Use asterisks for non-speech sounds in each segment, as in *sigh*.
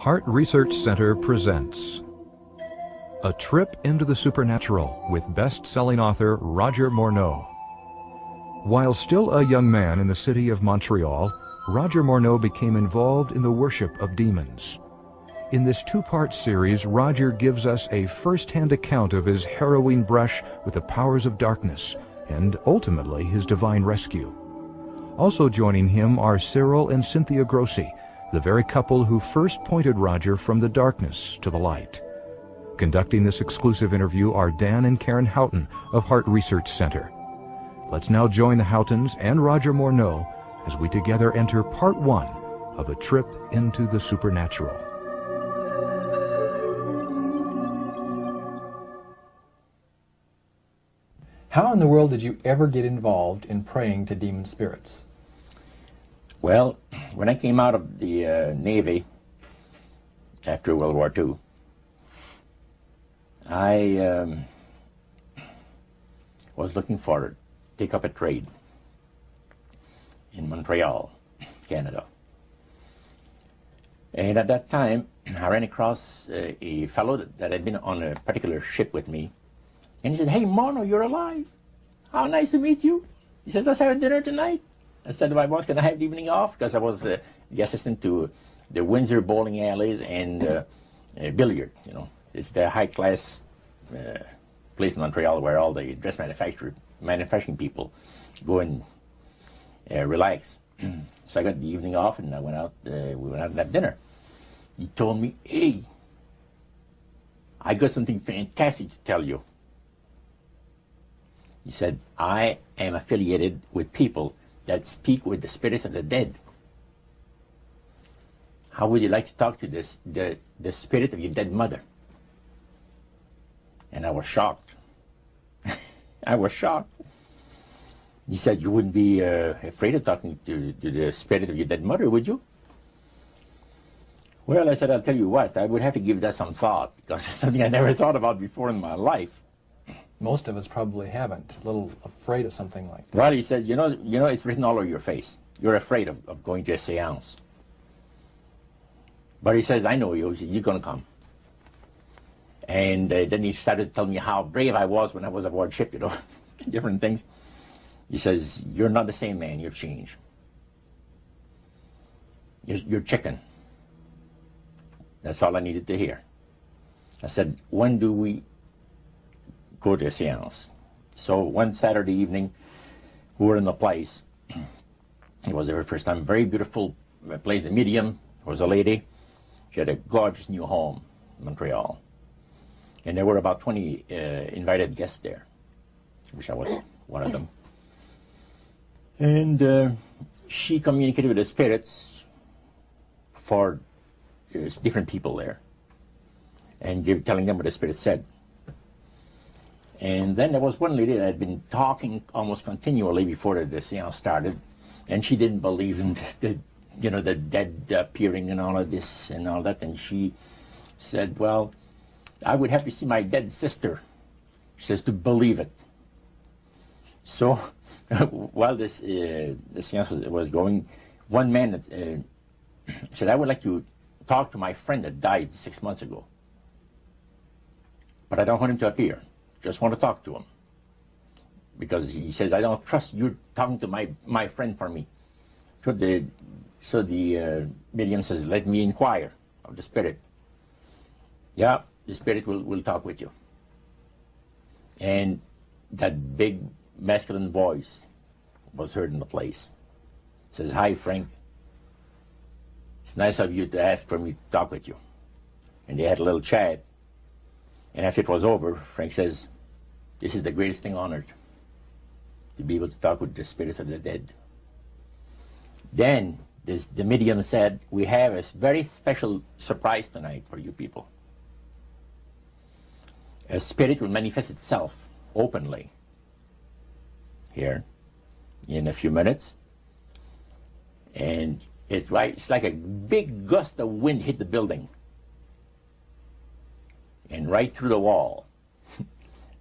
Hart Research Center presents A Trip into the Supernatural with best-selling author Roger Morneau. While still a young man in the city of Montreal, Roger Morneau became involved in the worship of demons. In this two-part series, Roger gives us a first-hand account of his harrowing brush with the powers of darkness and ultimately his divine rescue. Also joining him are Cyril and Cynthia Grossi, the very couple who first pointed Roger from the darkness to the light. Conducting this exclusive interview are Dan and Karen Houghton of Hart Research Center. Let's now join the Houghtons and Roger Morneau as we together enter part one of a trip into the supernatural. How in the world did you ever get involved in praying to demon spirits? Well, when I came out of the uh, Navy after World War II, I um, was looking forward to take up a trade in Montreal, Canada. And at that time, I ran across uh, a fellow that, that, had been on a particular ship with me. And he said, Hey, Mono, you're alive. How nice to meet you. He says, Let's have dinner tonight. I said to my boss, Can I have the evening off? Because I was uh, the assistant to the Windsor bowling alleys and uh, uh billiard. You know, it's the high class uh, place in Montreal where all the dress manufacturer, manufacturing people go and uh, relax. *clears throat* so I got the evening off and I went out, we went out and had dinner. He told me, Hey, I got something fantastic to tell you. He said, I am affiliated with people that speak with the spirits of the dead. How would you like to talk to this, the, the spirit of your dead mother? And I was shocked. *laughs* I was shocked. He said, You wouldn't be uh, afraid of talking to, to the spirit of your dead mother, would you? Well, I said, I'll tell you what, I would have to give that some thought because *laughs* it's something I never thought about before in my life. Most of us probably haven't. A little afraid of something like that. Well, he says, you know, you know, it's written all over your face. You're afraid of, of going to a seance. But he says, I know you. Says, You're going to come. And uh, then he started telling me how brave I was when I was aboard ship, you know, *laughs* different things. He says, You're not the same man, you're changed. You're, you're chicken. That's all I needed to hear. I said, When do we go to seance. So one Saturday evening, we were in the place. It was the very first time. Very beautiful place. The medium was a lady. She had a gorgeous new home in Montreal. And there were about 20 uh, invited guests there, which I was one of them. And uh, she communicated with the spirits for uh, different people there and telling them what the spirit said. And then there was one lady that had been talking almost continually before the, seance started, and she didn't believe in *laughs* the, the, you know, the dead appearing and all of this and all that. And she said, "Well, I would have to see my dead sister." She says to believe it. So, *laughs* while this uh, the seance was, was, going, one man uh, *clears throat* said, "I would like to talk to my friend that died six months ago, but I don't want him to appear." Just want to talk to him. Because he says, I don't trust you talking to my, my friend for me. So the, so the uh, says, let me inquire of the spirit. Yeah, the spirit will, will talk with you. And that big masculine voice was heard in the place. It says, hi, Frank. It's nice of you to ask for me to talk with you. And they had a little chat. And after it was over, Frank says, This is the greatest thing on earth to be able to talk with the spirits of the dead. Then this, the medium said, We have a very special surprise tonight for you people. A spirit will manifest itself openly here in a few minutes. And it's it's like a big gust of wind hit the building and right through the wall.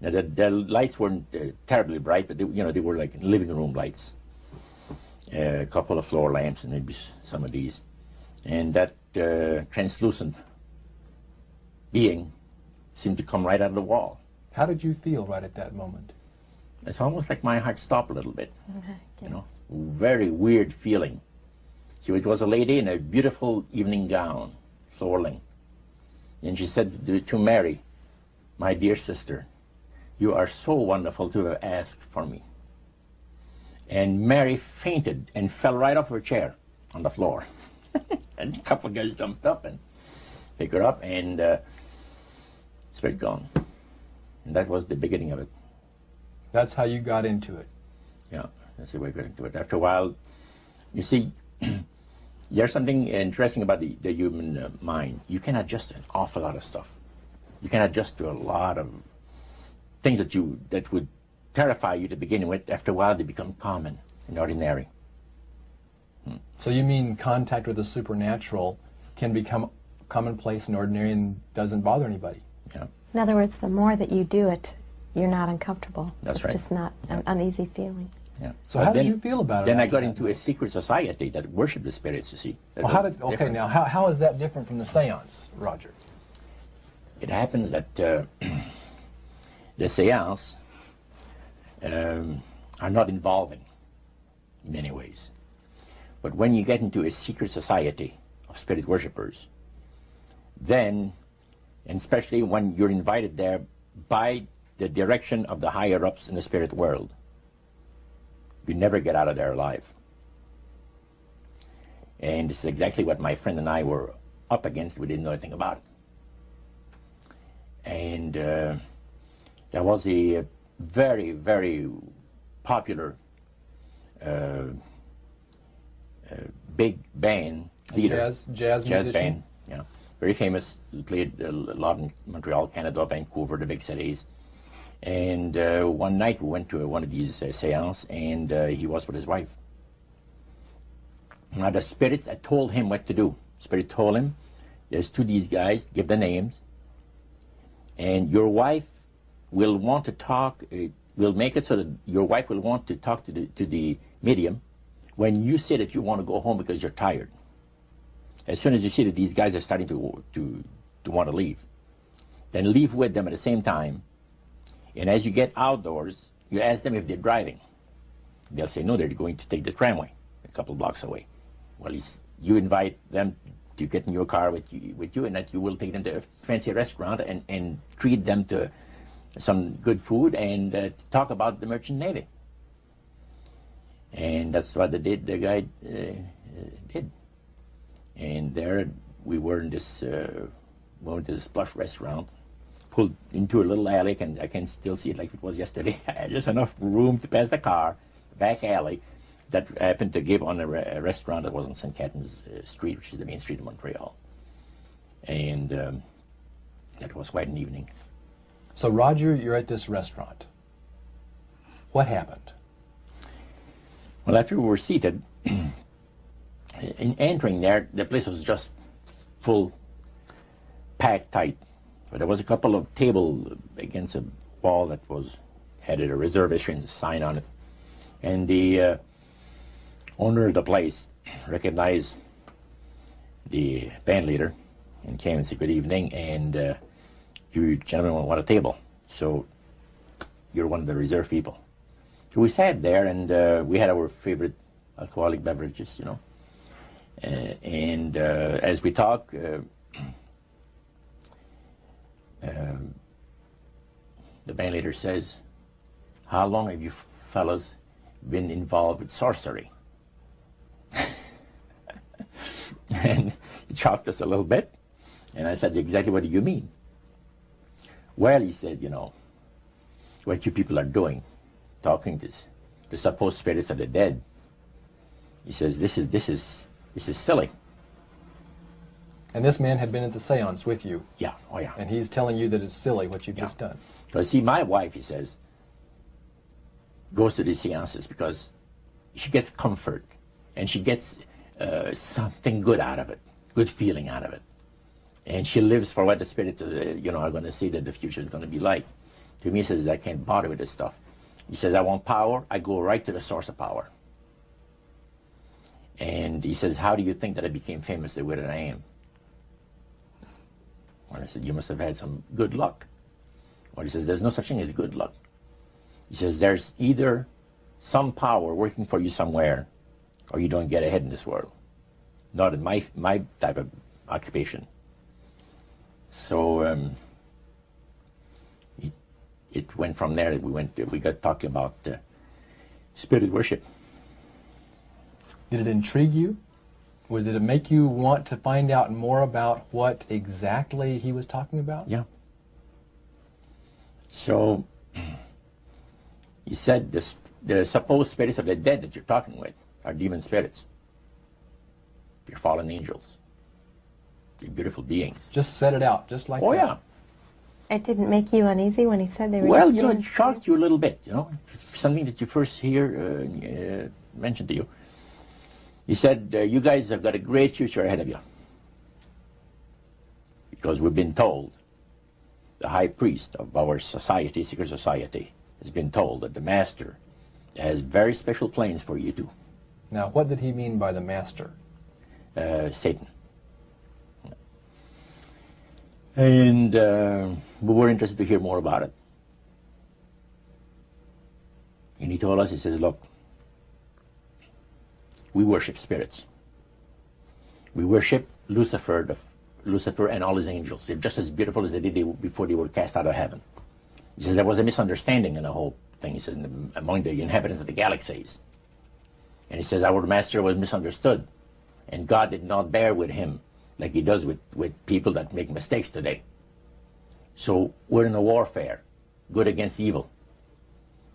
Now the, the lights weren't uh, terribly bright, but they, you know they were like living room lights. Uh, a couple of floor lamps and maybe some of these, And that uh, translucent being seemed to come right out of the wall. How did you feel right at that moment? It's almost like my heart stopped a little bit. *laughs* You know, very weird feeling. She it was a lady in a beautiful evening gown, swirling. And she said to, to Mary, My dear sister, you are so wonderful to have asked for me. And Mary fainted and fell right off her chair on the floor. *laughs* and a couple of guys jumped up and picked her up, and uh, spirit gone. And that was the beginning of it. That's how you got into it. Yeah, that's the way I got into it. After a while, you see, *clears throat* there's something interesting about the, the human uh, mind. You can adjust an awful lot of stuff. You can adjust to a lot of things that you that would terrify you to begin with. After a while, they become common and ordinary. So you mean contact with the supernatural can become commonplace and ordinary and doesn't bother anybody? Yeah, In other words, the more that you do it, you're not uncomfortable. That's it's right. just not an uneasy feeling. yeah. So But how did you feel about it? Then I got that? into a secret society that worshiped the spirits. You see. Well, how did okay different. now? How, how is that different from the séance, Roger? it happens that uh, *clears throat* the seance um, are not involving in many ways. But when you get into a secret society of spirit worshippers, then, and especially when you're invited there by the direction of the higher ups in the spirit world, you never get out of there alive. And this is exactly what my friend and I were up against. We didn't know anything about it and uh, there was a very, very popular uh, uh, big band leader, Jazz, jazz, jazz musician. band, yeah, very famous. Played a lot in Montreal, Canada, Vancouver, the big cities. And uh, one night we went to one of these uh, seances, and uh, he was with his wife. Now the spirits had told him what to do. Spirit told him, "There's two of these guys. Give the names." and your wife will want to talk, uh, will make it so that your wife will want to talk to the, to the medium when you say that you want to go home because you're tired. As soon as you see that these guys are starting to, to, to want to leave, then leave with them at the same time. And as you get outdoors, you ask them if they're driving. They'll say, no, they're going to take the tramway a couple blocks away. Well, you invite them to get in your car with you, with you and that you will take them to a fancy restaurant and, and treat them to some good food and uh, talk about the merchant navy. And that's what they did, the guy uh, uh, did. And there we were in this, uh, we went to this plush restaurant, pulled into a little alley, and I can still see it like it was yesterday. *laughs* Just enough room to pass the car, back alley, that happened to give on a, re- a restaurant that was on St. Catherine's uh, Street, which is the main street of Montreal. And um, that was quite an evening. So Roger, you're at this restaurant. What happened? Well, after we were seated, *clears throat* in entering there, the place was just full, packed tight. But there was a couple of table against a wall that was had a reservation sign on it, and the uh, owner of the place *clears throat* recognized the band leader and came and said good evening, and uh, you gentlemen want a table, so you're one of the reserve people. So we sat there and uh, we had our favorite alcoholic beverages, you know. Uh, and uh, as we talk, uh, *clears throat* um, the band leader says, How long have you fellows been involved with sorcery? *laughs* and he *laughs* shocked us a little bit. And I said, Exactly what do you mean? Well, he said, You know, what you people are doing, talking to the supposed spirits of the dead. He says, This is, this is, this is silly. And this man had been at the séance with you, Yeah, oh yeah. and he's telling you that it's silly what you've Yeah. just done. Because see, my wife, he says, goes to these seances because she gets comfort and she gets uh, something good out of it, good feeling out of it. And she lives for what the spirits, uh, you know, are going to see that the future is going to be like. To me, he says, I can't bother with this stuff. He says, I want power. I go right to the source of power. And he says, How do you think that I became famous the way that I am? Well, I said, You must have had some good luck. Well, he says, There's no such thing as good luck. He says, There's either some power working for you somewhere, or you don't get ahead in this world. Not in my, my type of occupation. So um, it, it went from there. We went. We got talking about uh, spirit worship. Did it intrigue you? Or did it make you want to find out more about what exactly he was talking about? Yeah. So *clears throat* he said the, the supposed spirits of the dead that you're talking with are demon spirits. They're fallen angels. They're beautiful beings. Just set it out, just like Oh that. yeah. It didn't make you uneasy when he said they were Well, you know, it shocked you a little bit. You know, something that you first hear uh, uh, mentioned to you. He said, uh, "You guys have got a great future ahead of you." Because we've been told, the high priest of our society, secret society, has been told that the master has very special plans for you too. Now, what did he mean by the master? uh, Satan. And uh, we were interested to hear more about it. And he told us, he says, look, we worship spirits. We worship Lucifer, the, Lucifer and all his angels. They're just as beautiful as they did before they were cast out of heaven. He says there was a misunderstanding in the whole thing. He says among the inhabitants of the galaxies. And he says our master was misunderstood. And God did not bear with him like he does with, with people that make mistakes today. So we're in a warfare, good against evil.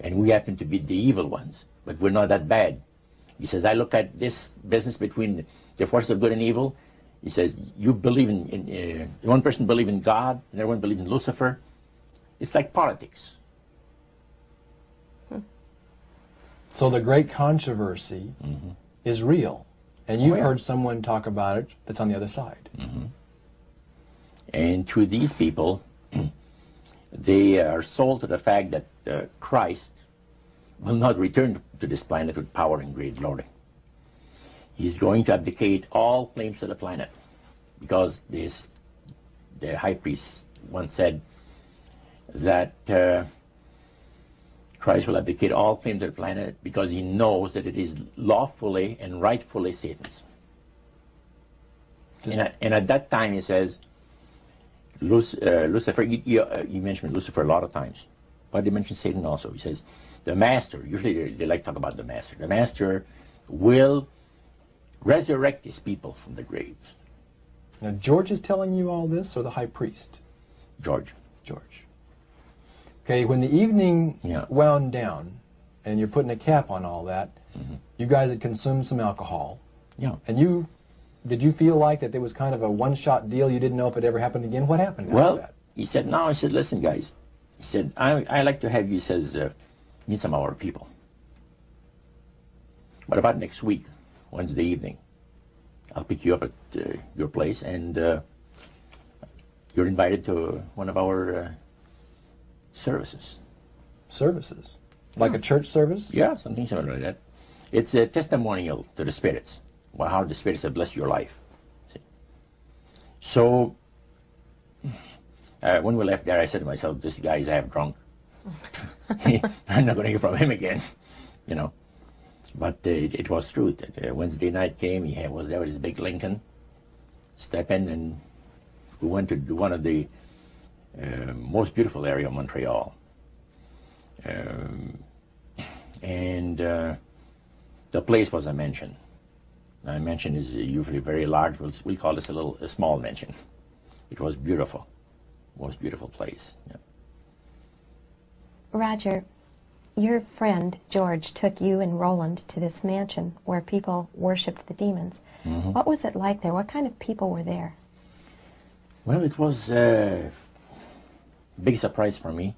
And we happen to be the evil ones, but we're not that bad. He says, I look at this business between the forces of good and evil. He says, you believe in, in uh, one person believe in God, and everyone believes in Lucifer. It's like politics. So the great controversy is real. And you've Oh, yeah. heard someone talk about it that's on the other side. And to these people, *clears throat* they are sold to the fact that uh, Christ will not return to this planet with power and great glory. He's going to abdicate all claims to the planet because this, the high priest once said that uh, Christ will abdicate all claim to the planet because he knows that it is lawfully and rightfully Satan's. And at, and at that time, he says, uh, Lucifer, you, you, uh, you mentioned Lucifer a lot of times, but they mentioned Satan also. He says, the master, usually they, they like to talk about the master, the master will resurrect his people from the grave. Now, George is telling you all this, or the high priest? George. George. Okay, when the evening Yeah. wound down and you're putting a cap on all that, you guys had consumed some alcohol. Yeah. And you, did you feel like that there was kind of a one-shot deal? You didn't know if it ever happened again? What happened after Well, that? he said, no, I said, listen, guys. He said, I, I like to have you, says, uh, meet some of our people. What about next week, Wednesday evening? I'll pick you up at uh, your place, and uh, you're invited to one of our uh, services. Services. Like a church service? Yeah, something similar like that. It's a testimonial to the spirits, well, how the spirits have blessed your life. See? So, uh, when we left there, I said to myself, this guy is half drunk. *laughs* I'm not going to hear from him again, you know. But uh, it, it was true. That, uh, Wednesday night came, he was there with his big Lincoln, step in, and we went to one of the most beautiful area of Montreal. Um, and uh, the place was a mansion. A mansion is usually very large. We'll, we'll call this a little a small mansion. It was beautiful, most beautiful place. Yeah. Roger, your friend George took you and Roland to this mansion where people worshipped the demons. Mm-hmm. What was it like there? What kind of people were there? Well, it was a big surprise for me,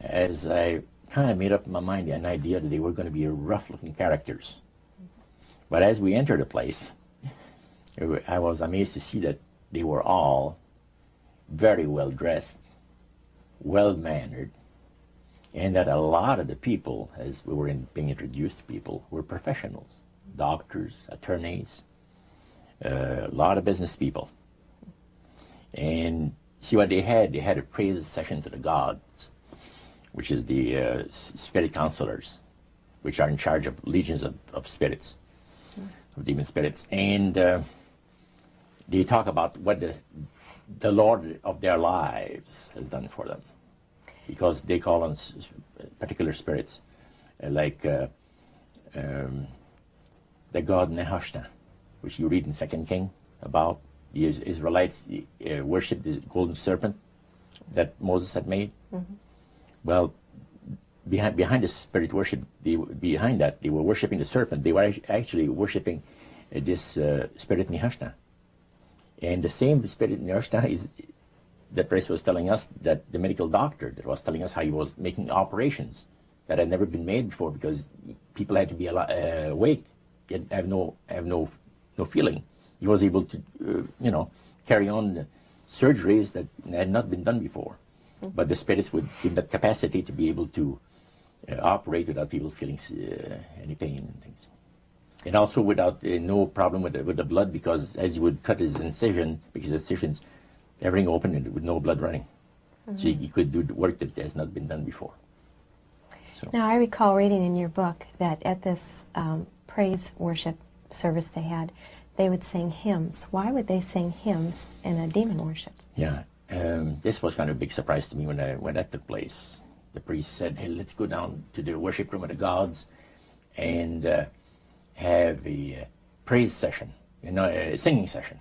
as I kind of made up my mind an idea that they were going to be rough-looking characters. But as we entered the place, I was amazed to see that they were all very well dressed, well mannered, and that a lot of the people, as we were in, being introduced to people, were professionals. doctors, attorneys, uh, a lot of business people. And see what they had? They had a praise session to the gods, which is the uh, spirit counselors, which are in charge of legions of, of spirits, of demon spirits. And uh, they talk about what the, the Lord of their lives has done for them. Because they call on particular spirits, uh, like uh, um, the god Nehushtan, which you read in Second King about Israelites uh, worshipped the golden serpent that Moses had made. Well, behind behind the spirit worship, they, behind that they were worshiping the serpent. They were actually worshiping uh, this uh, spirit Nehushtan. And the same spirit Nehushtan is that priest was telling us that the medical doctor that was telling us how he was making operations that had never been made before because people had to be uh, awake, yet have no have no no feeling. He was able to, uh, you know, carry on the surgeries that had not been done before. But the spirits would give that capacity to be able to uh, operate without people feeling uh, any pain and things. And also without uh, no problem with the, with the blood because as he would cut his incision, because incisions, everything open and with no blood running. So he, he could do the work that has not been done before. Now, I recall reading in your book that at this um, praise worship service they had, they would sing hymns. Why would they sing hymns in a demon worship? Yeah, um, this was kind of a big surprise to me when I, when that took place. The priest said, "Hey, let's go down to the worship room of the gods and uh, have a uh, praise session, you know, a singing session."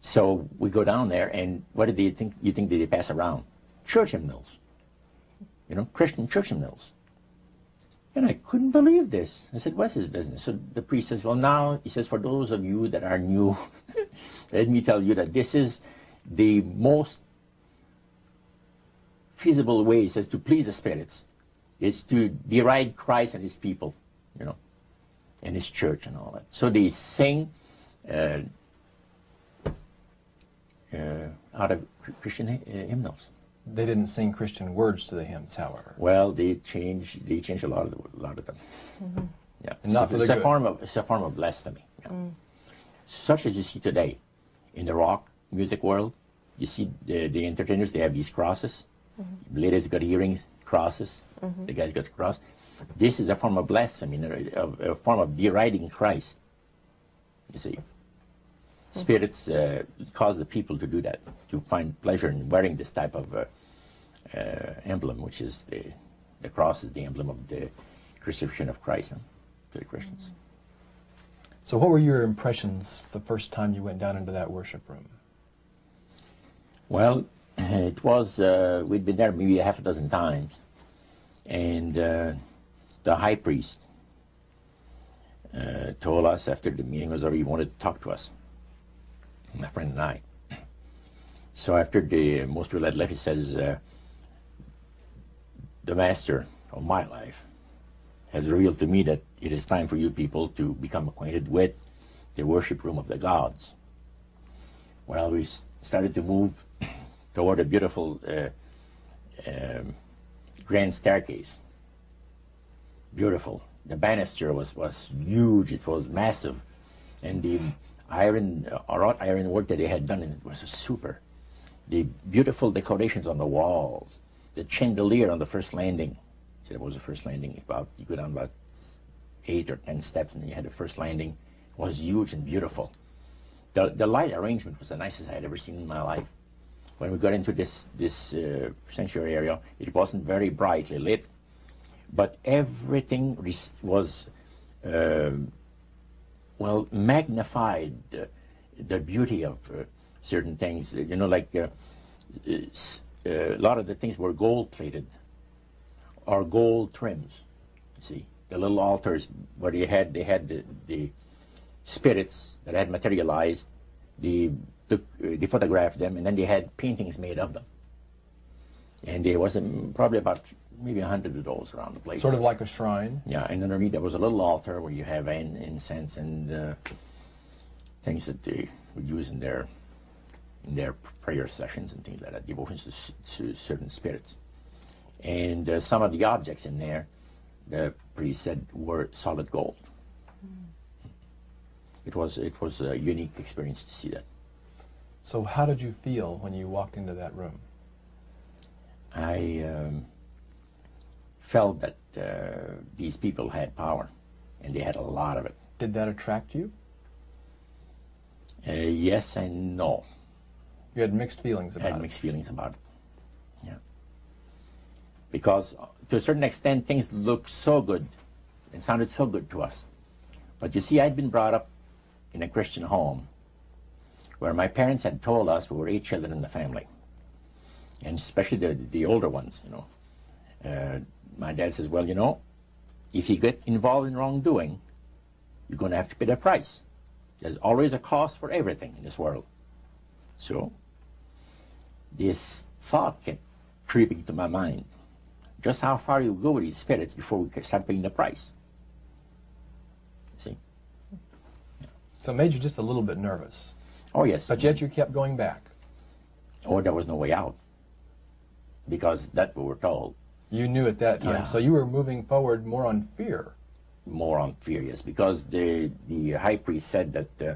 So we go down there, and what did they think? You think that they pass around church hymnals? You know, Christian church hymnals. And I couldn't believe this. I said, what's his business? So the priest says, well, now, he says, for those of you that are new, *laughs* let me tell you that this is the most feasible way, he says, to please the spirits. Is to deride Christ and his people, you know, and his church and all that. So they sing uh, uh, out of Christian uh, hymnals. They didn't sing Christian words to the hymns, however. Well, they change. They change a lot of the, a lot of them. Mm-hmm. Yeah, And not So for the it's a form of it's a form of blasphemy. yeah. Mm. Such as you see today in the rock music world. You see the, the entertainers. They have these crosses. Mm-hmm. The ladies got earrings, crosses. Mm-hmm. The guys got cross. This is a form of blasphemy, a, a, a form of deriding Christ. You see. Spirits uh, cause the people to do that, to find pleasure in wearing this type of uh, uh, emblem, which is the, the cross is the emblem of the crucifixion of Christ huh, to the Christians. So, what were your impressions the first time you went down into that worship room? Well, it was, uh, we'd been there maybe a half a dozen times, and uh, the high priest uh, told us after the meeting was over he wanted to talk to us, my friend and I. So after the most people had left, he says, uh, the master of my life has revealed to me that it is time for you people to become acquainted with the worship room of the gods. Well, we started to move *clears throat* toward a beautiful uh, um, grand staircase. Beautiful. The banister was, was huge. It was massive, and the iron uh, wrought iron work that they had done in it was a super. The beautiful decorations on the walls, the chandelier on the first landing. See, that was the first landing. About you go down about eight or ten steps, and you had the first landing. It was huge and beautiful. The, the light arrangement was the nicest I had ever seen in my life. When we got into this this uh, sanctuary area, it wasn't very brightly lit, but everything was um well magnified. The, beauty of uh, certain things, you know, like uh, uh, a lot of the things were gold plated or gold trims. See, the little altars where they had they had the, the spirits that had materialized, the, the, they photographed them, and then they had paintings made of them. And there was um, probably about maybe a hundred of those around the place. Sort of like a shrine. Yeah, and underneath there was a little altar where you have in, incense and uh, things that they would use in their in their prayer sessions and things like that, devotions to, to certain spirits. And uh, some of the objects in there, the priest said, were solid gold. It was it was a unique experience to see that. So, how did you feel when you walked into that room? I um, felt that uh, these people had power, and they had a lot of it. Did that attract you? Uh, yes and no. You had mixed feelings I about had it. mixed feelings about it. Yeah. Because uh, to a certain extent, things looked so good and sounded so good to us. But you see, I'd been brought up in a Christian home where my parents had told us we were eight children in the family, and especially the, the older ones, you know. Uh, my dad says, well, you know, if you get involved in wrongdoing, you're going to have to pay the price. There's always a cost for everything in this world. So, this thought kept creeping to my mind. Just how far you go with these spirits before we start paying the price. See? So, it made you just a little bit nervous. Oh, yes. But yet, you kept going back. Or there was no way out. Because that we were told. You knew at that time. Yeah. So, you were moving forward more on fear. More on fear, yes. Because the, the high priest said that uh,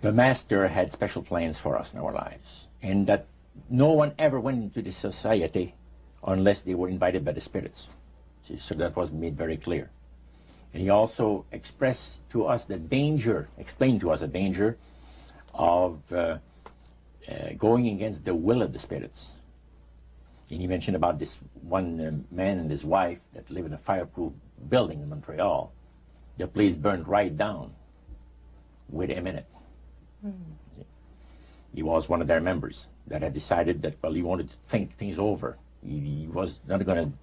the master had special plans for us in our lives. And that no one ever went into this society unless they were invited by the spirits. See, so that was made very clear. And he also expressed to us the danger, explained to us the danger of uh, uh, going against the will of the spirits. And he mentioned about this one uh, man and his wife that live in a fireproof building in Montreal. The place burned right down within a minute. He was one of their members that had decided that, well, he wanted to think things over. He, he was not going to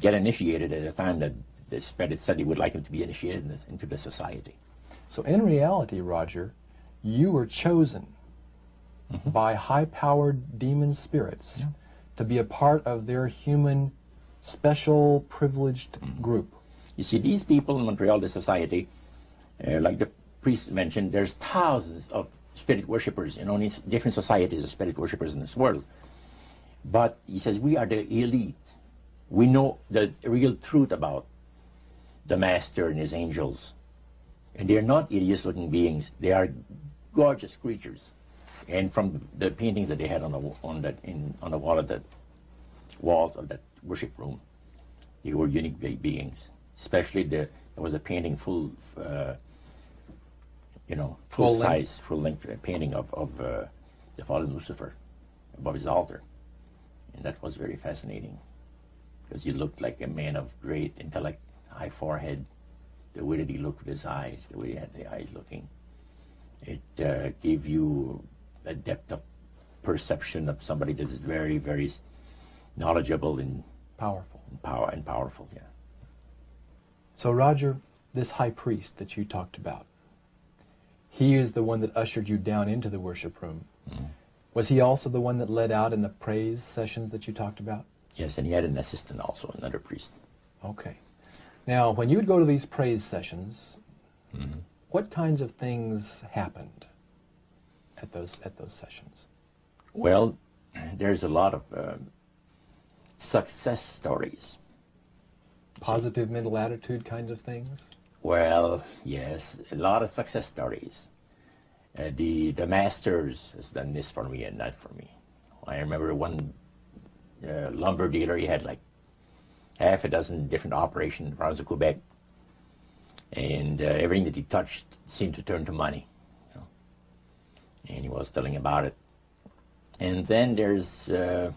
get initiated at a time that the spirit said he would like him to be initiated in the- into the society. So, in reality, Roger, you were chosen by high powered demon spirits to be a part of their human, special, privileged group. You see, these people in Montreal, the society, uh, like the priest mentioned, there's thousands of spirit worshippers in only different societies of spirit worshippers in this world. But he says we are the elite. We know the real truth about the Master and his angels. And they're not hideous looking beings. They are gorgeous creatures. And from the paintings that they had on the on that in on the wall of the walls of that worship room, they were unique be- beings. Especially the there was a painting full, uh, you know, full, Full length? size, full length uh, painting of of uh, the fallen Lucifer above his altar, and that was very fascinating because he looked like a man of great intellect, high forehead, the way that he looked with his eyes, the way he had the eyes looking. It uh, gave you a depth of perception of somebody that is very, very knowledgeable and Powerful. power and powerful. Yeah. So, Roger, this high priest that you talked about, he is the one that ushered you down into the worship room. Mm-hmm. Was he also the one that led out in the praise sessions that you talked about? Yes, and he had an assistant also, another priest. Okay. Now, when you would go to these praise sessions, mm-hmm. what kinds of things happened at those at those sessions? Well, there's a lot of um, success stories. Positive mental attitude kinds of things? Well, yes, a lot of success stories. Uh, the the masters has done this for me and that for me. I remember one uh, lumber dealer. He had like half a dozen different operations around the Quebec, and uh, everything that he touched seemed to turn to money. And he was telling about it. And then there's uh,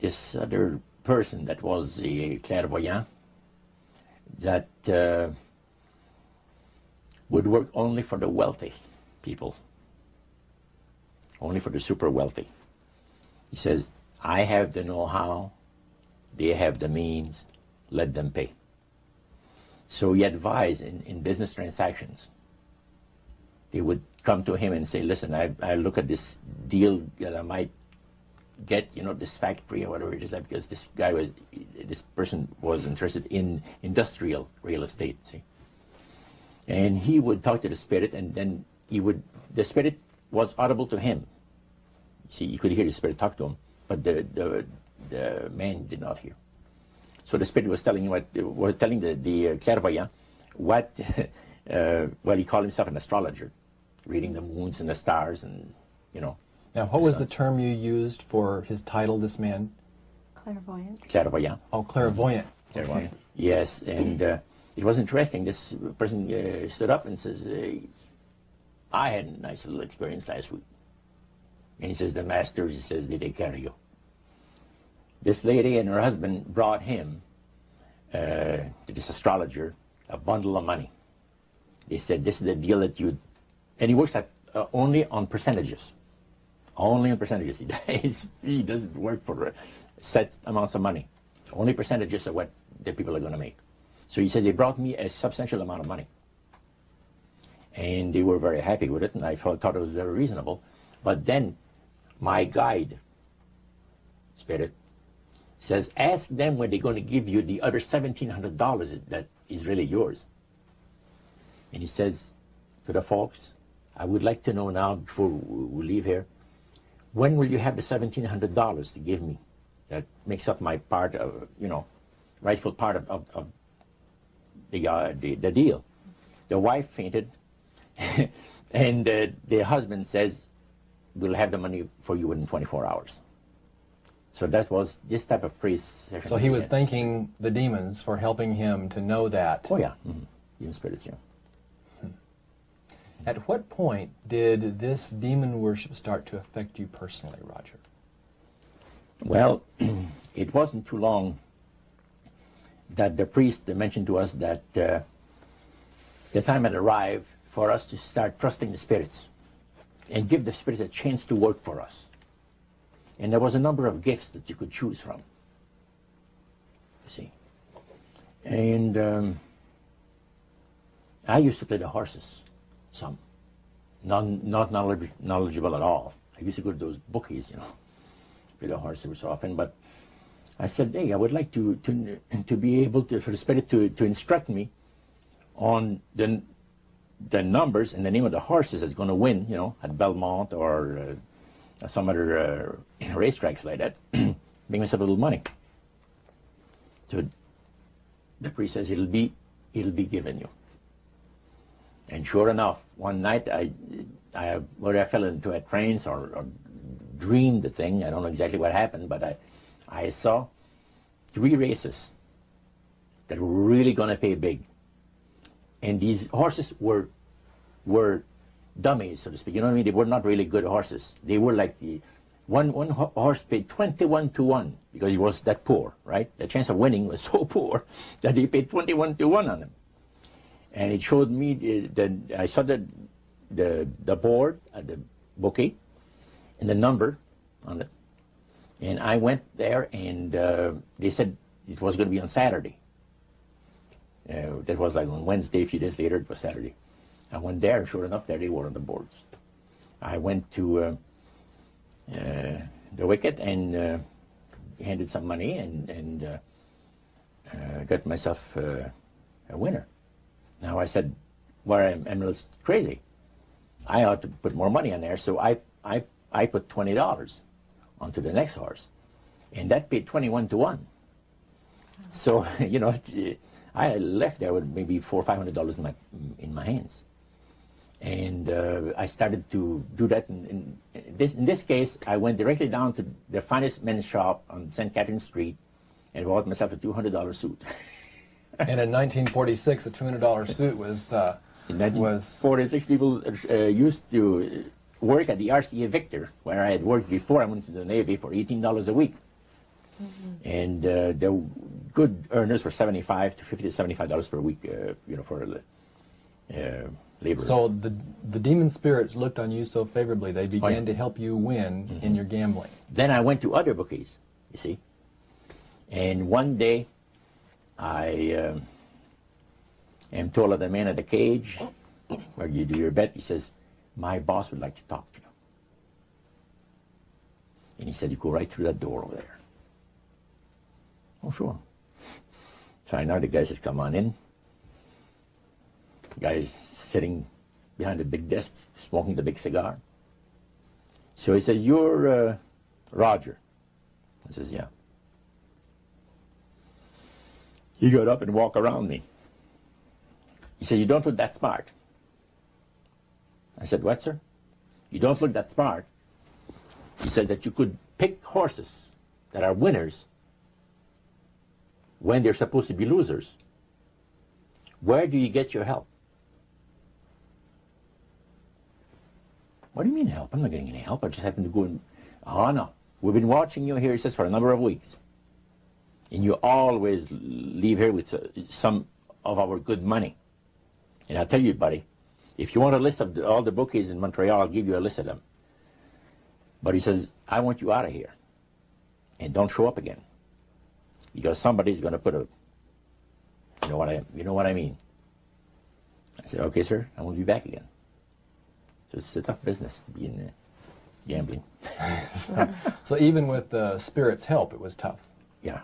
this other person that was a clairvoyant that uh, would work only for the wealthy people, only for the super wealthy. He says, I have the know how, they have the means, let them pay. So he advised in, in business transactions. They would come to him and say, Listen, I, I look at this deal that I might get, you know, this factory or whatever it is, that because this guy was, this person was interested in industrial real estate, see. And he would talk to the spirit, and then he would, the spirit was audible to him. See, you could hear the spirit talk to him, but the, the, the man did not hear. So the spirit was telling what, was telling the, the clairvoyant what, *laughs* uh, well, he called himself an astrologer, reading the moons and the stars and, you know, Now, what was So- the term you used for his title, this man? Clairvoyant. clairvoyant. Oh, clairvoyant. Clairvoyant. Yes, and uh, it was interesting. This person uh, stood up and says, uh, I had a nice little experience last week. And he says, the master, he says, they take care of you. This lady and her husband brought him, uh, to this astrologer, a bundle of money. They said, this is the deal that you, and he works at uh, only on percentages. Only on percentages. *laughs* He he doesn't work for uh, set amounts of money. Only percentages of what the people are going to make. So he said, they brought me a substantial amount of money. And they were very happy with it, and I thought, thought it was very reasonable. But then my guide, Spirit, says, ask them when they're going to give you the other $1,700 that is really yours. And he says to the folks, I would like to know now, before we leave here, when will you have the $1,700 to give me? That makes up my part of, you know, rightful part of, of, of the, uh, the, the deal. The wife fainted, *laughs* and uh, the husband says, we'll have the money for you in 24 hours. So that was this type of priest. So he was thanking the demons for helping him to know that. Oh yeah, mm-hmm. even spirits, yeah. At what point did this demon worship start to affect you personally, Roger? Well, *clears throat* it wasn't too long that the priest mentioned to us that uh, the time had arrived for us to start trusting the spirits and give the spirits a chance to work for us. And there was a number of gifts that you could choose from. You see. And um, I used to play the horses, some. Not, not knowledge, knowledgeable at all. I used to go to those bookies, you know play the horse every so often, but I said, hey, I would like to, to, to be able to, for the spirit to, to instruct me on the, the numbers and the name of the horses that's going to win, you know, at Belmont or uh, some other uh, *clears throat* racetracks like that, *clears throat* make myself a little money. So the priest says, it'll be, it'll be given you. And sure enough, one night I, I, whether I fell into a trance or, or dreamed the thing. I don't know exactly what happened, but I, I saw three races that were really going to pay big. And these horses were, were dummies, so to speak. You know what I mean? They were not really good horses. They were like the one one ho- horse paid 21 to 1 because he was that poor, right? The chance of winning was *laughs* so poor that he paid 21 to 1 on him. And it showed me the I saw the, the the board at the bookie and the number on it. And I went there, and uh, they said it was going to be on Saturday. Uh, that was like on Wednesday. A few days later, it was Saturday. I went there, and sure enough, there they were on the boards. I went to uh, uh, the wicket and uh, handed some money and, and uh, uh, got myself uh, a winner. Now I said, well, I'm crazy. I ought to put more money on there, so I, I I put twenty dollars onto the next horse, and that paid twenty-one to one. So *laughs* you know, I left there with maybe four or five hundred dollars in my in my hands, and uh, I started to do that. In, in, this in this case, I went directly down to the finest men's shop on St. Catherine Street, and bought myself a two hundred dollar suit. *laughs* And in 1946, a $200 suit was uh, In that was 46 people uh, used to work at the RCA Victor, where I had worked before I went to the Navy for $18 a week. And uh, the good earners were 75 to 50 to 75 dollars per week, uh, you know, for uh, labor. so the the demon spirits looked on you so favorably they began yeah. to help you win in your gambling. then I went to other bookies, you see. And one day, I um am told of the man at the cage where you do your bet. He says, My boss would like to talk to you. And he said, You go right through that door over there. Oh, sure. So I know the guy says, Come on in. The guy's sitting behind a big desk, smoking the big cigar. So he says, You're uh, Roger. I says, Yeah. He got up and walked around me. He said, You don't look that smart. I said, What, sir? You don't look that smart. He said that you could pick horses that are winners when they're supposed to be losers. Where do you get your help? What do you mean help? I'm not getting any help. I just happen to go and. Oh, no. We've been watching you here, he says, for a number of weeks. And you always leave here with uh, some of our good money. And I'll tell you, buddy, if you want a list of the, all the bookies in Montreal, I'll give you a list of them. But he says, I want you out of here. And don't show up again. Because somebody's going to put a, you know what I, you know what I mean. I said, okay, sir, I won't be back again. So it's a tough business to be in uh, gambling. *laughs* So even with the Spirit's help, it was tough. Yeah.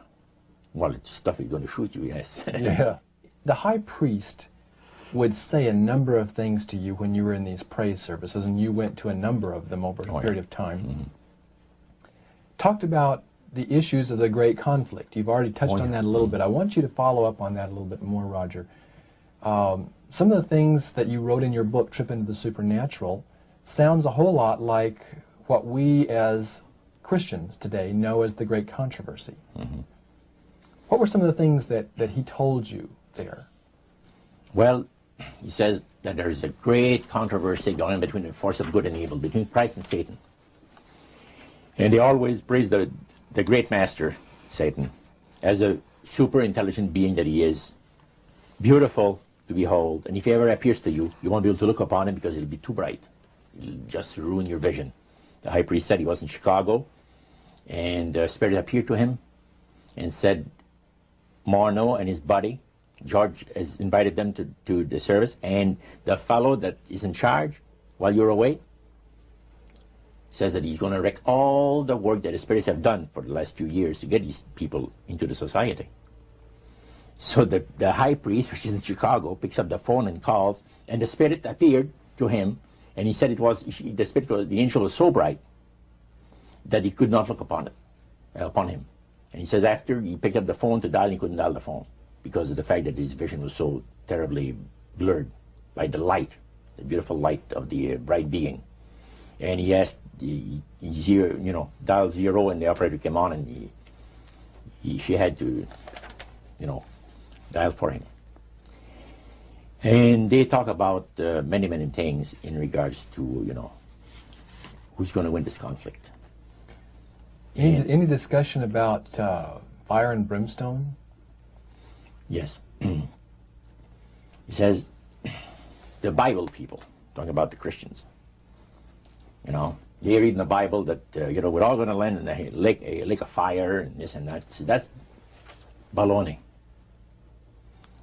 Well, it's stuff is going to shoot you, yes. *laughs* Yeah. The high priest would say a number of things to you when you were in these praise services, and you went to a number of them over a Oh, yeah. period of time. Talked about the issues of the great conflict. You've already touched Oh, on yeah. that a little bit. I want you to follow up on that a little bit more, Roger. Um, some of the things that you wrote in your book, Trip into the Supernatural, sounds a whole lot like what we as Christians today know as the Great Controversy. Mm-hmm. What were some of the things that, that he told you there? Well, he says that there is a great controversy going on between the force of good and evil, between Christ and Satan. And they always praise the, the great master, Satan, as a super intelligent being that he is, beautiful to behold. And if he ever appears to you, you won't be able to look upon him because it'll be too bright. It'll just ruin your vision. The high priest said he was in Chicago, and uh, the Spirit appeared to him and said, Morneau and his buddy, George has invited them to, to the service, and the fellow that is in charge while you're away says that he's going to wreck all the work that the spirits have done for the last few years to get these people into the society. So the, the high priest, *laughs* which is in Chicago, picks up the phone and calls, and the spirit appeared to him, and he said it was the spirit, the angel was so bright that he could not look upon it, upon him. And he says after he picked up the phone to dial, he couldn't dial the phone because of the fact that his vision was so terribly blurred by the light, the beautiful light of the uh, bright being. And he asked, he, he you know, dial zero, and the operator came on, and he, he, she had to, you know, dial for him. And they talk about uh, many, many things in regards to, you know, who's going to win this conflict. Any, any discussion about uh, fire and brimstone? Yes. *clears throat* he says the Bible people, talking about the Christians, you know, they read in the Bible that, uh, you know, we're all going to land in a lake, a lake of fire and this and that. So that's baloney.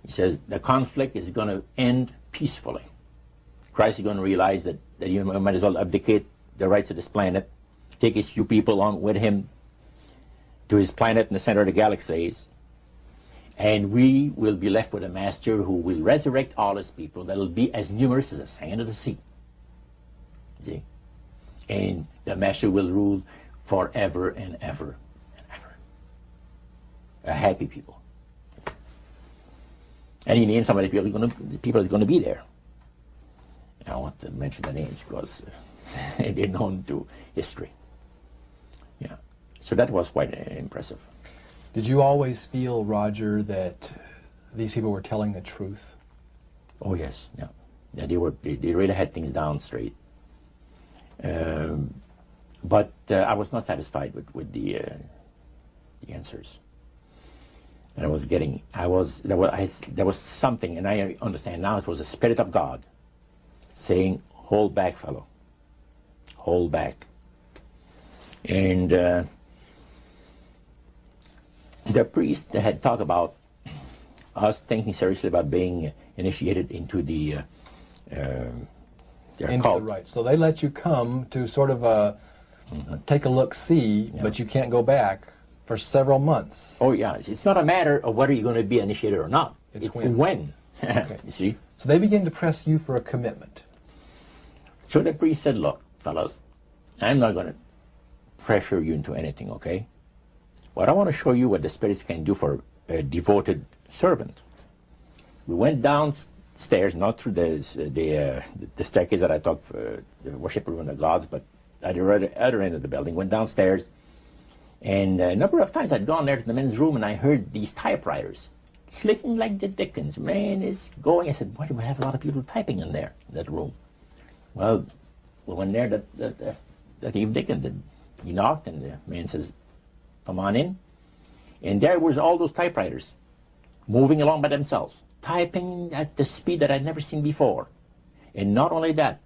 He says the conflict is going to end peacefully. Christ is going to realize that, that you might as well abdicate the rights of this planet, take his few people on with him to his planet in the center of the galaxies, and we will be left with a master who will resurrect all his people that will be as numerous as the sand of the sea. See? And the master will rule forever and ever and ever. A happy people. And he named some of the people, gonna, the people that's going to be there. I want to mention the names because *laughs* they're known to history. So that was quite impressive. Did you always feel, Roger, that these people were telling the truth? Oh yes, yeah, yeah. They were they, they really had things down straight. Um, but uh, I was not satisfied with with the uh, the answers. And I was getting, I was there was I, there was something, and I understand now it was the spirit of God saying, "Hold back, fellow. Hold back." And uh, the priest had talked about us thinking seriously about being initiated into the uh, um their Into cult. the right. So they let you come to sort of a Mm-hmm. take a look, see, but you can't go back for several months. Oh yeah, it's not a matter of whether you're going to be initiated or not. It's when. when. okay. *laughs* you see. So they begin to press you for a commitment. So the priest said, "Look, fellows, I'm not going to pressure you into anything, okay? But I want to show you what the spirits can do for a devoted servant." We went downstairs not through the the, uh, the staircase that I took for the worship room of the gods, but at the other, end of the building. Went downstairs, and a number of times I'd gone there to the men's room, and I heard these typewriters clicking like the dickens. Man, it's going. I said, why do we have a lot of people typing in there in that room? Well, we went there that that, that, that evening, and he knocked, and the man says, "Come on in." And there was all those typewriters moving along by themselves, typing at the speed that I'd never seen before. And not only that,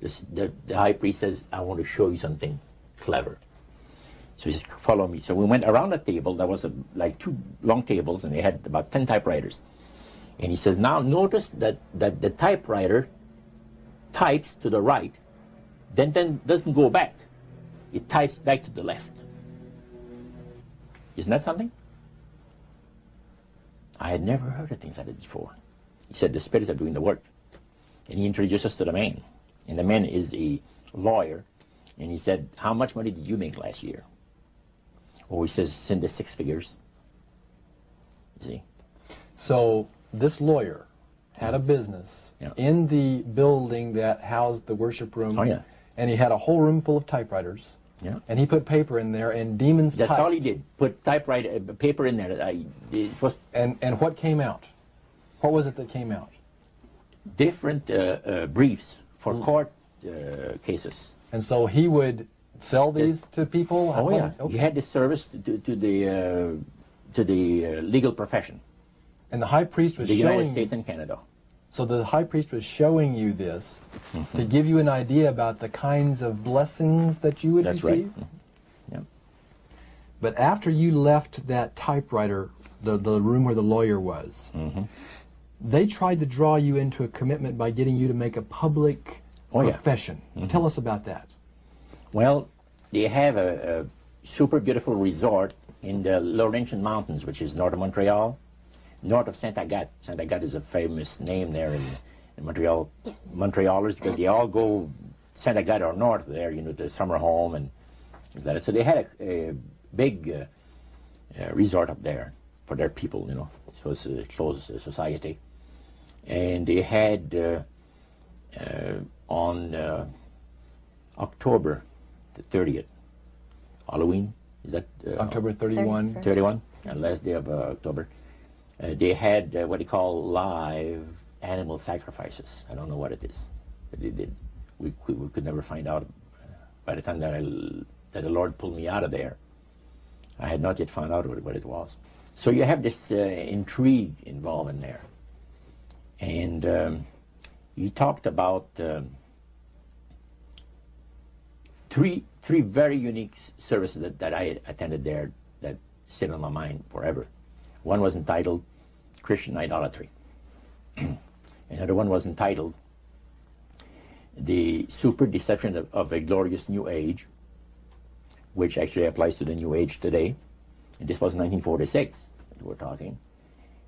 the, the high priest says, I want to show you something clever. So he says, follow me. So we went around the table. There was a, like two long tables, and they had about 10 typewriters. And he says, now notice that, that the typewriter types to the right, then, then doesn't go back. It types back to the left. Isn't that something? I had never heard of things like that before. He said the spirits are doing the work. And he introduced us to the man. And the man is a lawyer. And he said, How much money did you make last year? Oh, he says, Send the six figures. You see? So this lawyer had a business Yeah. in the building that housed the worship room. Oh, yeah. And he had a whole room full of typewriters. Yeah. And he put paper in there, and demons That's typed. all he did. Put typewriter uh, paper in there. I, it was And and what came out? What was it that came out? different uh, uh, briefs for Mm. court uh, cases. And so he would sell these to people. Oh yeah, Okay. he had this service to, to the uh, to the uh, legal profession, And the high priest was the United showing. States and Canada. So the high priest was showing you this Mm-hmm. to give you an idea about the kinds of blessings that you would That's right. receive. Yeah. But after you left that typewriter, the, the room where the lawyer was, Mm-hmm. they tried to draw you into a commitment by getting you to make a public Oh, yeah. profession. Tell us about that. Well, they have a, a super beautiful resort in the Laurentian Mountains, which is north of Montreal, north of Saint Agathe. Saint Agathe is a famous name there in, in Montreal. Montrealers, because they all go Saint Agathe or north there, you know, the summer home and that. So they had a, a big uh, uh, resort up there for their people, you know. So it's a closed uh, society, and they had uh, uh, on uh, October the 30th, Halloween. Is that uh, October 31. 31st. 31, uh, last day of uh, October, they had uh, what they call live animal sacrifices. I don't know what it is, but they did. We, we, we could never find out. Uh, by the time that, I, that the Lord pulled me out of there, I had not yet found out what, what it was. So you have this uh, intrigue involved in there. And um, you talked about um, three three very unique services that, that I attended there that sit on my mind forever. One was entitled Christian Idolatry. *clears throat* Another one was entitled The Super Deception of, of a Glorious New Age, which actually applies to the New Age today. And this was 1946 that we're talking.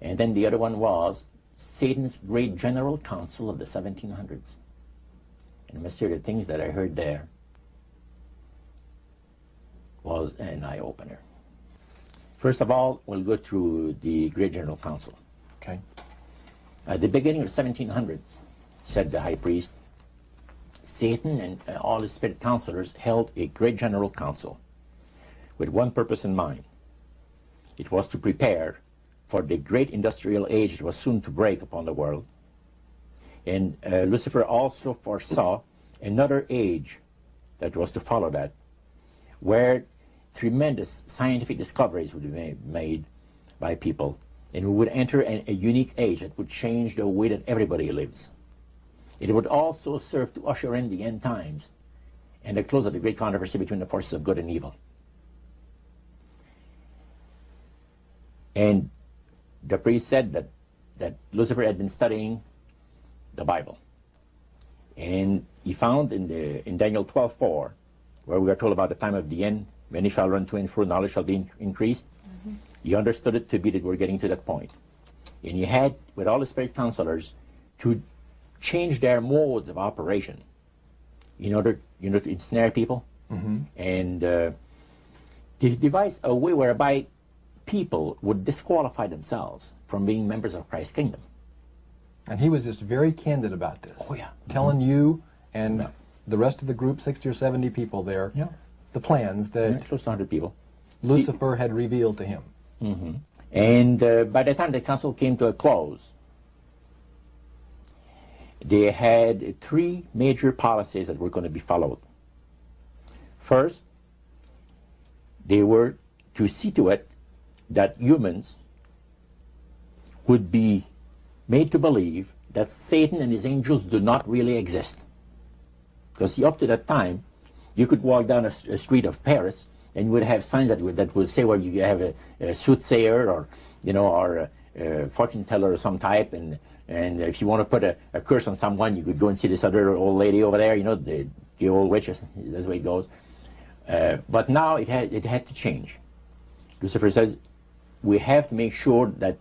And then the other one was Satan's Great General Council of the 1700s. And most of the things that I heard there was an eye opener. First of all, we'll go through the Great General Council. Okay. At the beginning of the 1700s, said the high priest, Satan and uh, all his spirit counselors held a great general council with one purpose in mind. It was to prepare for the great industrial age that was soon to break upon the world. And uh, Lucifer also foresaw another age that was to follow that, where tremendous scientific discoveries would be made, by people, and we would enter an, a unique age that would change the way that everybody lives. It would also serve to usher in the end times and the close of the great controversy between the forces of good and evil. And the priest said that, that Lucifer had been studying the Bible. And he found in, the, in Daniel 12:4, where we are told about the time of the end, many shall run to and fro, knowledge shall be in- increased. Mm-hmm. He understood it to be that we're getting to that point. And he had, with all the spirit counselors, to change their modes of operation in order, you know, to ensnare people. Mm-hmm. And uh, he devised a way whereby people would disqualify themselves from being members of Christ's kingdom. And he was just very candid about this. Oh, yeah. Telling mm-hmm. you and Yeah. the rest of the group, 60 or 70 people there, Yeah. The plans that Close to 100 people. Lucifer had revealed to him. And uh, by the time the council came to a close, they had three major policies that were going to be followed. First, they were to see to it that humans would be made to believe that Satan and his angels do not really exist. Because up to that time, you could walk down a street of Paris and you would have signs that would, that would say where you have a, a soothsayer or, you know, or a, a fortune teller of some type. And, and if you want to put a, a curse on someone, you could go and see this other old lady over there, you know, the, the old witch, that's the way it goes. Uh, but now it had, it had to change. Lucifer says, we have to make sure that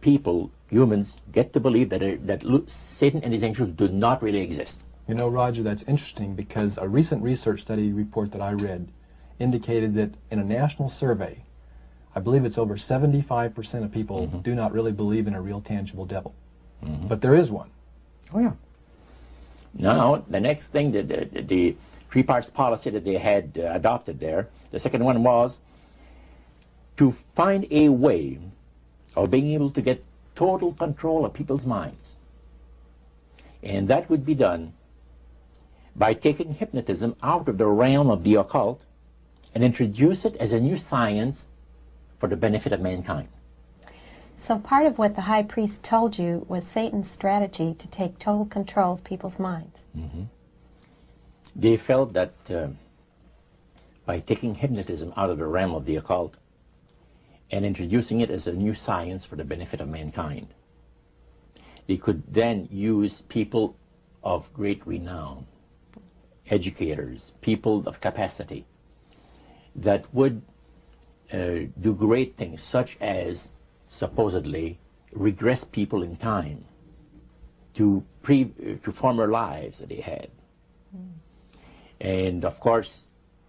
people, humans, get to believe that, uh, that Satan and his angels do not really exist. You know, Roger, that's interesting because a recent research study report that I read indicated that in a national survey, I believe it's over 75% of people do not really believe in a real tangible devil. But there is one. Oh, yeah. Now, the next thing, the, the, the three parts policy that they had uh, adopted there, the second one was to find a way of being able to get total control of people's minds. And that would be done by taking hypnotism out of the realm of the occult and introduce it as a new science for the benefit of mankind. So part of what the high priest told you was Satan's strategy to take total control of people's minds. They felt that uh, by taking hypnotism out of the realm of the occult and introducing it as a new science for the benefit of mankind, they could then use people of great renown, educators, people of capacity, that would uh, do great things, such as supposedly regress people in time to pre uh, to former lives that they had. And of course,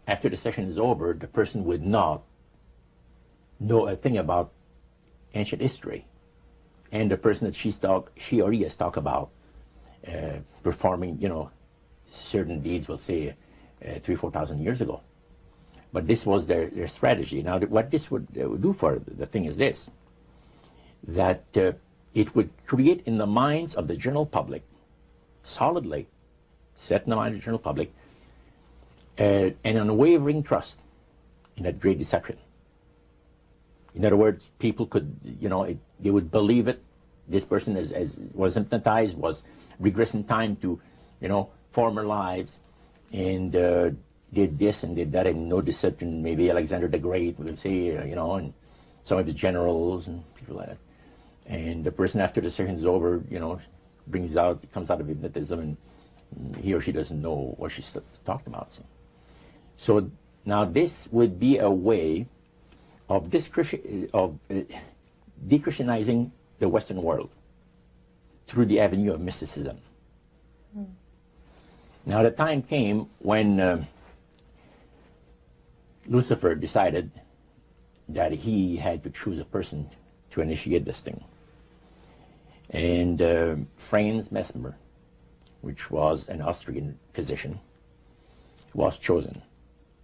after the session is over, the person would not know a thing about ancient history. And the person that she's talk, she or he has talked about uh, performing, you know, certain deeds, we'll say, uh, three, four thousand years ago. But this was their, their strategy. Now, what this would, uh, would do for the thing is this that uh, it would create in the minds of the general public, solidly set in the mind of the general public, uh, an unwavering trust in that great deception. In other words, people could, you know, it, they would believe it. This person is, is, was hypnotized, was regressing time to, you know, former lives, and uh, did this and did that, and no deception. Maybe Alexander the Great, we'll say, uh, you know, and some of his generals and people like that. And the person, after the session is over, you know, brings out, comes out of hypnotism, and he or she doesn't know what she's t- talking about. So. So now this would be a way of, of uh, dechristianizing the Western world through the avenue of mysticism. Now the time came when uh, Lucifer decided that he had to choose a person to initiate this thing. And uh, Franz Mesmer, which was an Austrian physician, was chosen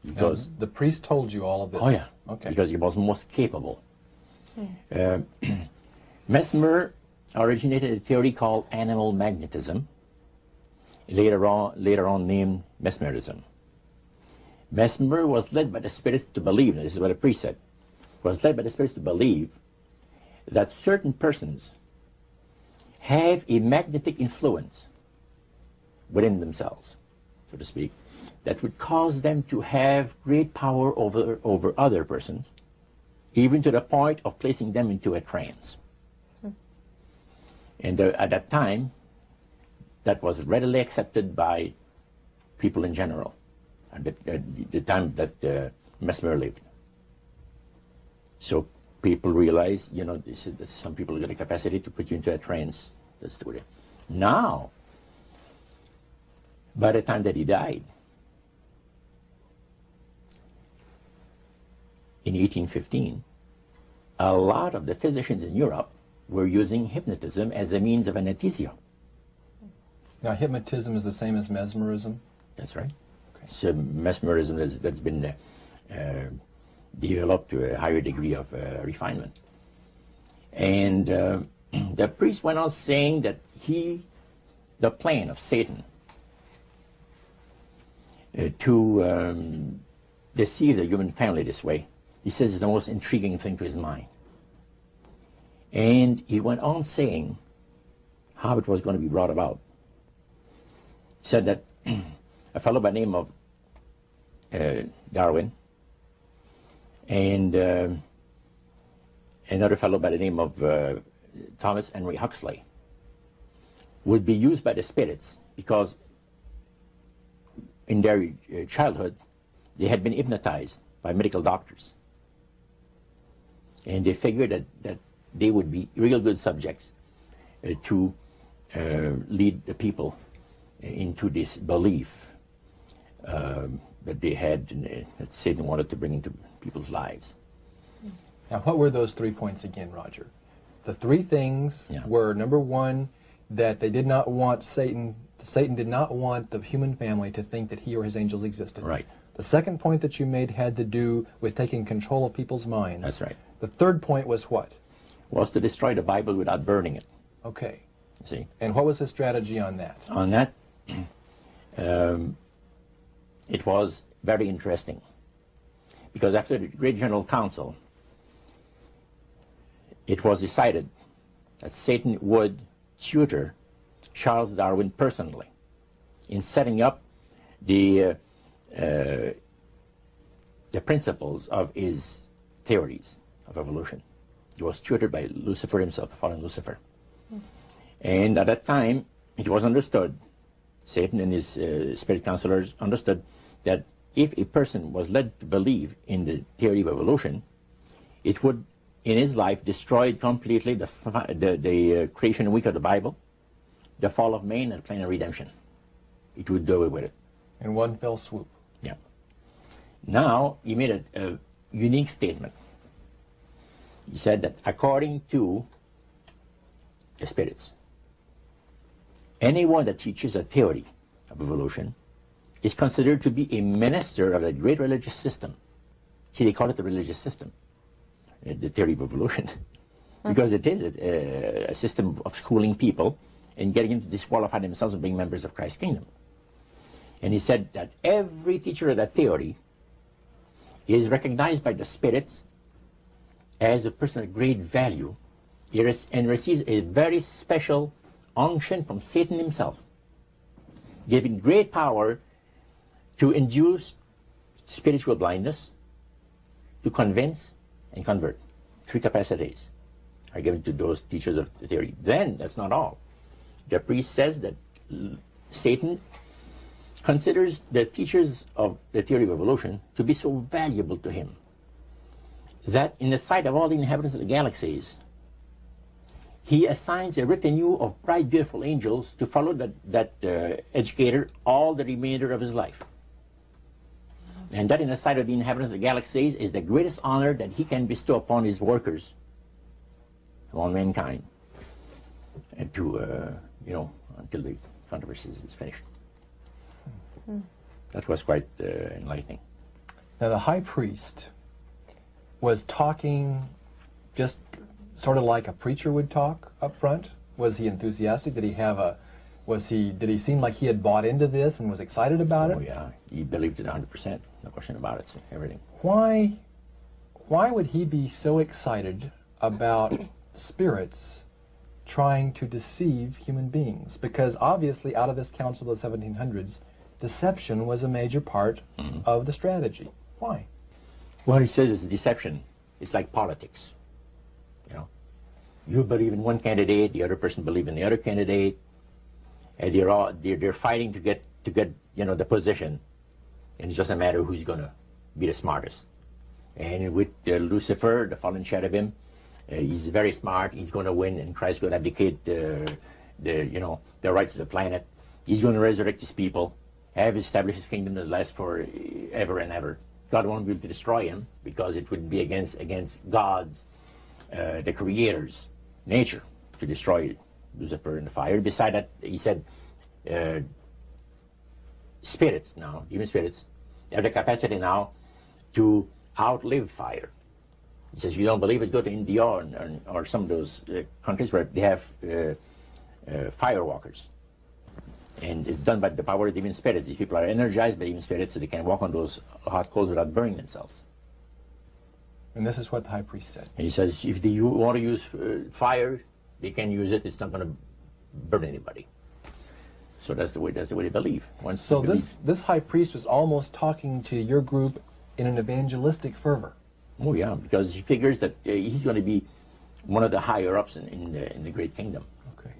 because the priest told you all of this. Oh yeah. Okay. Because he was most capable. Uh, *clears throat* Mesmer originated a theory called animal magnetism, later on, later on named mesmerism. Mesmer was led by the spirits to believe, and this is what the priest said, was led by the spirits to believe that certain persons have a magnetic influence within themselves, so to speak, that would cause them to have great power over, over other persons, even to the point of placing them into a trance. And uh, at that time, that was readily accepted by people in general, at the, at the time that uh, Mesmer lived. So people realize, you know, some people got the capacity to put you into a trance. That's the way. Now, by the time that he died, in 1815, a lot of the physicians in Europe were using hypnotism as a means of anesthesia. Now, hypnotism is the same as mesmerism. That's right. So mesmerism has, that's been uh, uh, developed to a higher degree of uh, refinement. And uh, *clears throat* the priest went on saying that he, the plan of Satan, uh, to um, deceive the human family this way, he says is the most intriguing thing to his mind. And he went on saying how it was going to be brought about. Said that a fellow by the name of uh, Darwin and uh, another fellow by the name of uh, Thomas Henry Huxley would be used by the spirits because in their uh, childhood they had been hypnotized by medical doctors. And they figured that, that they would be real good subjects uh, to uh, lead the people into this belief um, that they had, uh, that Satan wanted to bring into people's lives. Now, what were those three points again, Roger? The three things Yeah. were number one, that they did not want Satan, Satan did not want the human family to think that he or his angels existed. Right. The second point that you made had to do with taking control of people's minds. That's right. The third point was what? Was to destroy the Bible without burning it. Okay. See, And what was his strategy on that? on that, um, it was very interesting because after the Great General Council, it was decided that Satan would tutor Charles Darwin personally in setting up the uh, uh, the principles of his theories of evolution. He was tutored by Lucifer himself, the fallen Lucifer. And at that time, it was understood, Satan and his uh, spirit counselors understood that if a person was led to believe in the theory of evolution, it would, in his life, destroy completely the, the, the uh, creation week of the Bible, the fall of man, and the plan of redemption. It would do away with it. In one fell swoop. Yeah. Now, he made a, a unique statement. He said that according to the spirits, anyone that teaches a theory of evolution is considered to be a minister of a great religious system. See, they call it the religious system, uh, the theory of evolution, *laughs* because it is a, a system of schooling people and getting them to disqualify themselves from being members of Christ's kingdom. And he said that every teacher of that theory is recognized by the spirits as a person of great value and receives a very special unction from Satan himself, giving great power to induce spiritual blindness, to convince and convert. Three capacities are given to those teachers of the theory. Then, that's not all. The priest says that Satan considers the teachers of the theory of evolution to be so valuable to him that in the sight of all the inhabitants of the galaxies, he assigns a retinue of bright, beautiful angels to follow that, that uh, educator all the remainder of his life. And that in the sight of the inhabitants of the galaxies is the greatest honor that he can bestow upon his workers, upon mankind, and to, uh, you know, until the controversy is finished. That was quite uh, enlightening. Now, the high priest was talking just sort of like a preacher would talk up front. Was he enthusiastic? Did he have a was he did he seem like he had bought into this and was excited about it? Oh it? yeah, he believed it 100%. No question about it. So everything. Why why would he be so excited about *coughs* spirits trying to deceive human beings? Because obviously out of this council of the 1700s, deception was a major part mm-hmm. of the strategy. Why? Well, he says it's deception. It's like politics. You believe in one candidate, the other person believe in the other candidate, and they're all they're, they're fighting to get to get you know the position, and just a matter who's gonna be the smartest. And with uh, Lucifer, the fallen cherubim, uh, he's very smart. He's going to win, and Christ's to abdicate the, the you know the rights of the planet. He's going to resurrect his people, have established his kingdom that lasts for uh, ever and ever. God won't be able to destroy him because it would be against against God's, uh, the Creator's nature to destroy Lucifer in the fire. Beside that, he said, uh, spirits now, even spirits, have the capacity now to outlive fire. He says, you don't believe it, go to India or, or, or some of those uh, countries where they have uh, uh, firewalkers. And it's done by the power of demon spirits. These people are energized by demon spirits so they can walk on those hot coals without burning themselves. And this is what the high priest said. And he says, if you want to use uh, fire, they can use it. It's not going to burn anybody. So that's the way. That's the way they believe. Once So this this high priest was almost talking to your group in an evangelistic fervor. oh yeah, because he figures that uh, he's going to be one of the higher ups in, in, the, in the great kingdom. Okay.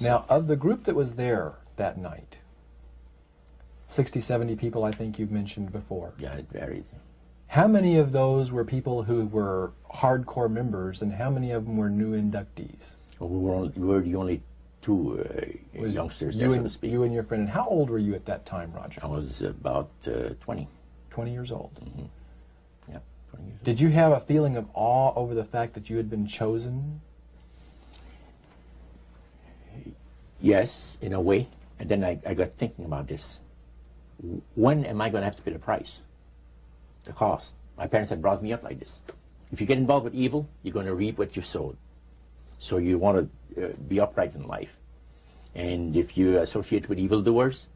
Now, of the group that was there that night, 60, 70 people, I think you've mentioned before. Yeah, it varied. How many of those were people who were hardcore members, and how many of them were new inductees? We were, only, we were the only two uh, youngsters you so and, to speak. You and your friend. And how old were you at that time, Roger? I was about uh, 20. 20 years old. Yeah, 20 years old. Did you have a feeling of awe over the fact that you had been chosen? Yes, in a way. And then I, I got thinking about this. When am I going to have to pay the price? The cost. My parents had brought me up like this. If you get involved with evil, you're going to reap what you sowed. So you want to uh, be upright in life. And if you associate with evildoers,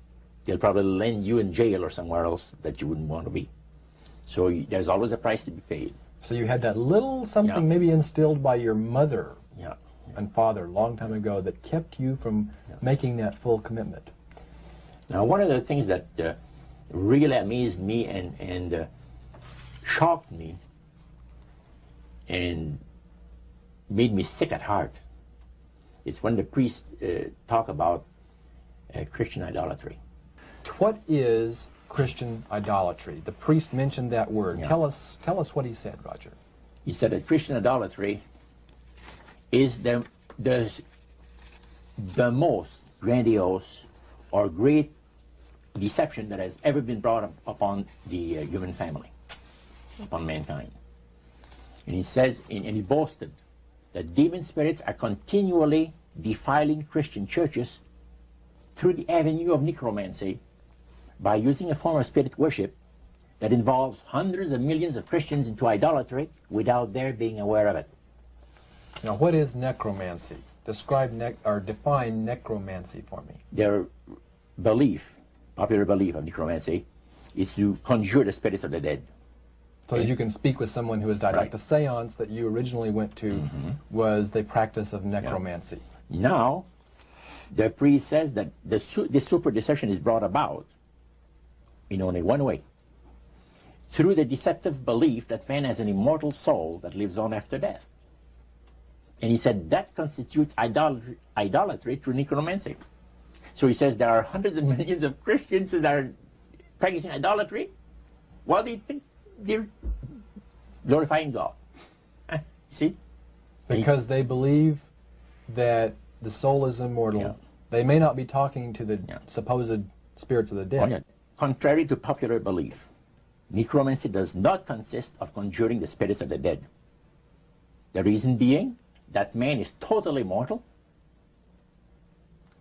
they'll probably land you in jail or somewhere else that you wouldn't want to be. So you, there's always a price to be paid. So you had that little something Yeah. maybe instilled by your mother Yeah. and father a long time ago that kept you from making that full commitment. Now, one of the things that uh, really amazed me and, and uh, shocked me and made me sick at heart It's when the priests uh, talk about uh, Christian idolatry. What is Christian idolatry? The priest mentioned that word. Yeah. Tell us tell us what he said, Roger. He said that Christian idolatry is the, the, the most grandiose or great deception that has ever been brought up upon the uh, human family, upon mankind. And he says, and, and he boasted, that demon spirits are continually defiling Christian churches through the avenue of necromancy by using a form of spirit worship that involves hundreds of millions of Christians into idolatry without their being aware of it. Now, what is necromancy? Describe nec- or define necromancy for me. Their belief, popular belief of necromancy, is to conjure the spirits of the dead. So that you can speak with someone who has died. Like the seance that you originally went to mm-hmm. was the practice of necromancy. Now, the priest says that the, su- deception is brought about in only one way through the deceptive belief that man has an immortal soul that lives on after death. And he said that constitutes idolatry, idolatry through necromancy. So he says there are hundreds of millions of Christians that are practicing idolatry while they think they're glorifying God. you *laughs* see? Because they believe that the soul is immortal. Yeah. They may not be talking to the Yeah. supposed spirits of the dead. Oh, yeah. Contrary to popular belief, necromancy does not consist of conjuring the spirits of the dead. The reason being that man is totally mortal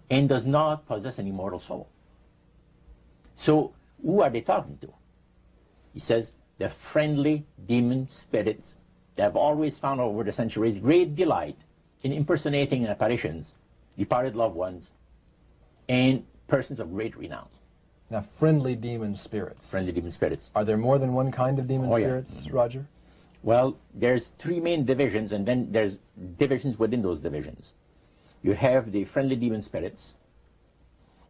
and does not possess an immortal soul. So, who are they talking to? He says, the friendly demon spirits that have always found over the centuries great delight in impersonating in apparitions departed loved ones and persons of great renown. Now, friendly demon spirits. friendly demon spirits. Are there more than one kind of demon Oh, yeah. spirits, Roger? Well, there's three main divisions, and then there's divisions within those divisions. You have the friendly demon spirits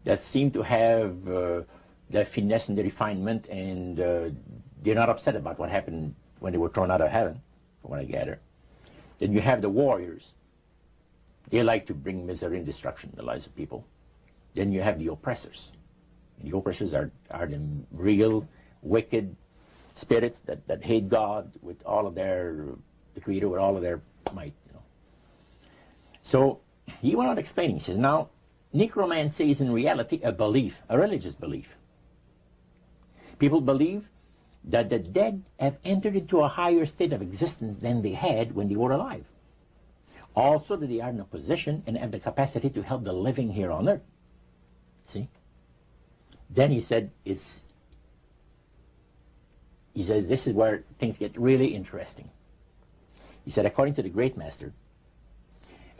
that seem to have uh, the finesse and the refinement, and uh, they're not upset about what happened when they were thrown out of heaven, from what I gather. Then you have the warriors. They like to bring misery and destruction in the lives of people. Then you have the oppressors. The oppressors are, are the real wicked spirits that, that hate God with all of their, the Creator with all of their might. You know. So he went on explaining. He says, now, necromancy is in reality a belief, a religious belief. People believe that the dead have entered into a higher state of existence than they had when they were alive. Also that they are in a position and have the capacity to help the living here on earth. See? Then he said, it's, he says, this is where things get really interesting. He said, according to the great master,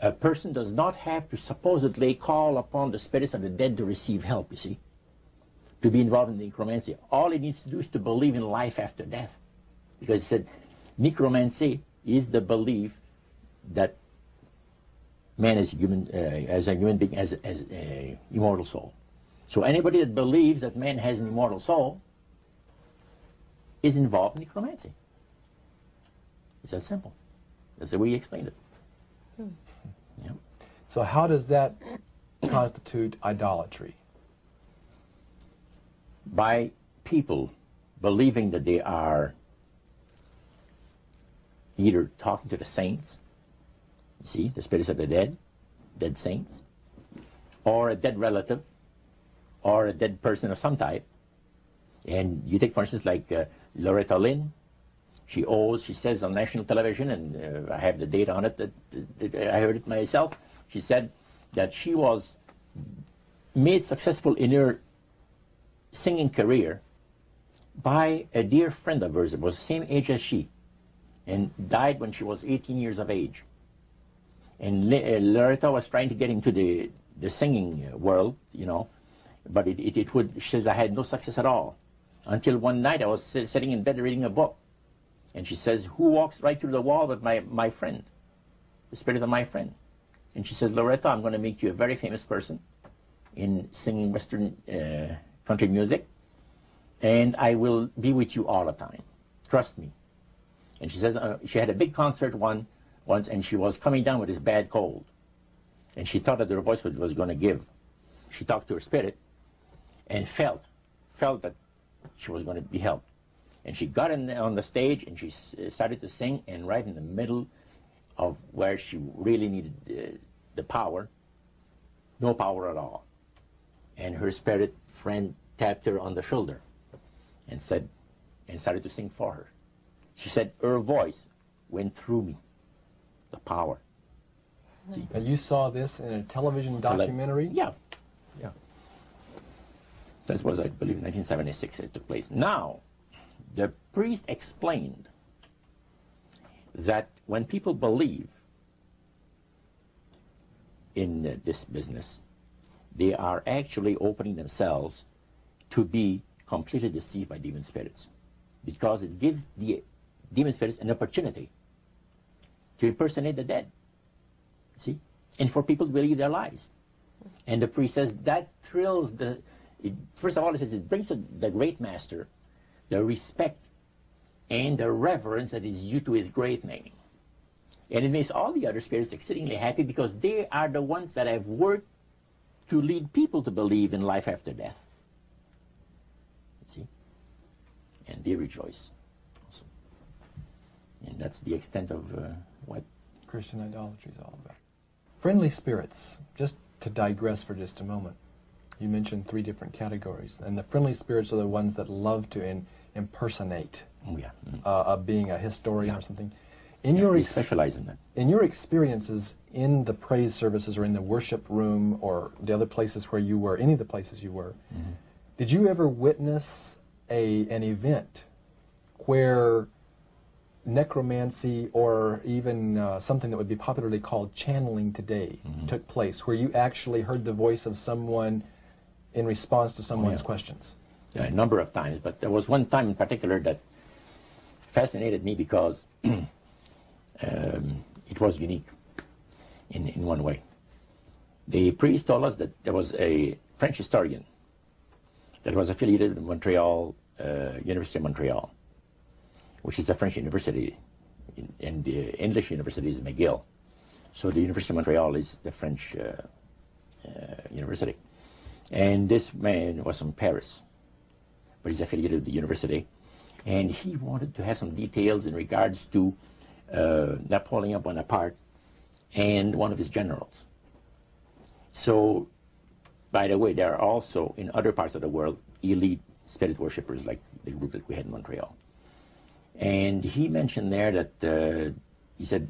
a person does not have to supposedly call upon the spirits of the dead to receive help, you see, to be involved in necromancy. All he needs to do is to believe in life after death. Because he said, necromancy is the belief that man is human, uh, as a human being, as, as an immortal soul. So anybody that believes that man has an immortal soul is involved in necromancy. It's that simple. That's the way he explained it. Hmm. Yeah. So how does that constitute idolatry? By people believing that they are either talking to the saints, you see, the spirits of the dead, dead saints, or a dead relative, or a dead person of some type. And you take, for instance, like uh, Loretta Lynn. She owes, she says on national television, and uh, I have the data on it, that, that, that I heard it myself. She said that she was made successful in her singing career by a dear friend of hers that was the same age as she and died when she was 18 years of age. And uh, Loretta was trying to get into the, the singing world, you know, but it, it, it, would, she says, I had no success at all. Until one night I was sitting in bed reading a book. And she says, who walks right through the wall but my, my friend? The spirit of my friend. And she says, Loretta, I'm going to make you a very famous person in singing Western uh, country music. And I will be with you all the time. Trust me. And she says uh, she had a big concert one once, and she was coming down with this bad cold. And she thought that her voice was, was going to give. She talked to her spirit and felt, felt that she was going to be helped. And she got in on the stage and she started to sing, and right in the middle of where she really needed uh, the power, no power at all. And her spirit friend tapped her on the shoulder and said, and started to sing for her. She said, her voice went through me, the power. And you saw this in a television documentary? Yeah, yeah. That was, I believe, 1976 it took place. Now, the priest explained that when people believe in uh, this business, they are actually opening themselves to be completely deceived by demon spirits because it gives the demon spirits an opportunity to impersonate the dead. See? And for people to believe their lies. And the priest says that thrills the. It, first of all, it says it brings the great master the respect and the reverence that is due to his great name. And it makes all the other spirits exceedingly happy because they are the ones that have worked to lead people to believe in life after death. See? And they rejoice. Also. And that's the extent of uh, what Christian idolatry is all about. Friendly spirits, just to digress for just a moment. You mentioned three different categories, and the friendly spirits are the ones that love to in, impersonate oh, yeah. mm. uh, being a historian yeah. or something. In yeah, your we specialize in. In your experiences in the praise services or in the worship room or the other places where you were, any of the places you were, mm-hmm. did you ever witness a an event where necromancy or even uh, something that would be popularly called channeling today Mhm. took place, where you actually heard the voice of someone in response to someone's yeah. questions? Yeah, a number of times, but there was one time in particular that fascinated me because *clears throat* um, it was unique in, in one way. The priest told us that there was a French historian that was affiliated with Montreal, uh, University of Montreal, which is a French university, and the English university is McGill. So the University of Montreal is the French uh, uh, university. And this man was from Paris but he's affiliated with the university. And he wanted to have some details in regards to uh, Napoleon Bonaparte and one of his generals. So, by the way, there are also in other parts of the world elite spirit worshippers like the group that we had in Montreal. And he mentioned there that uh, he said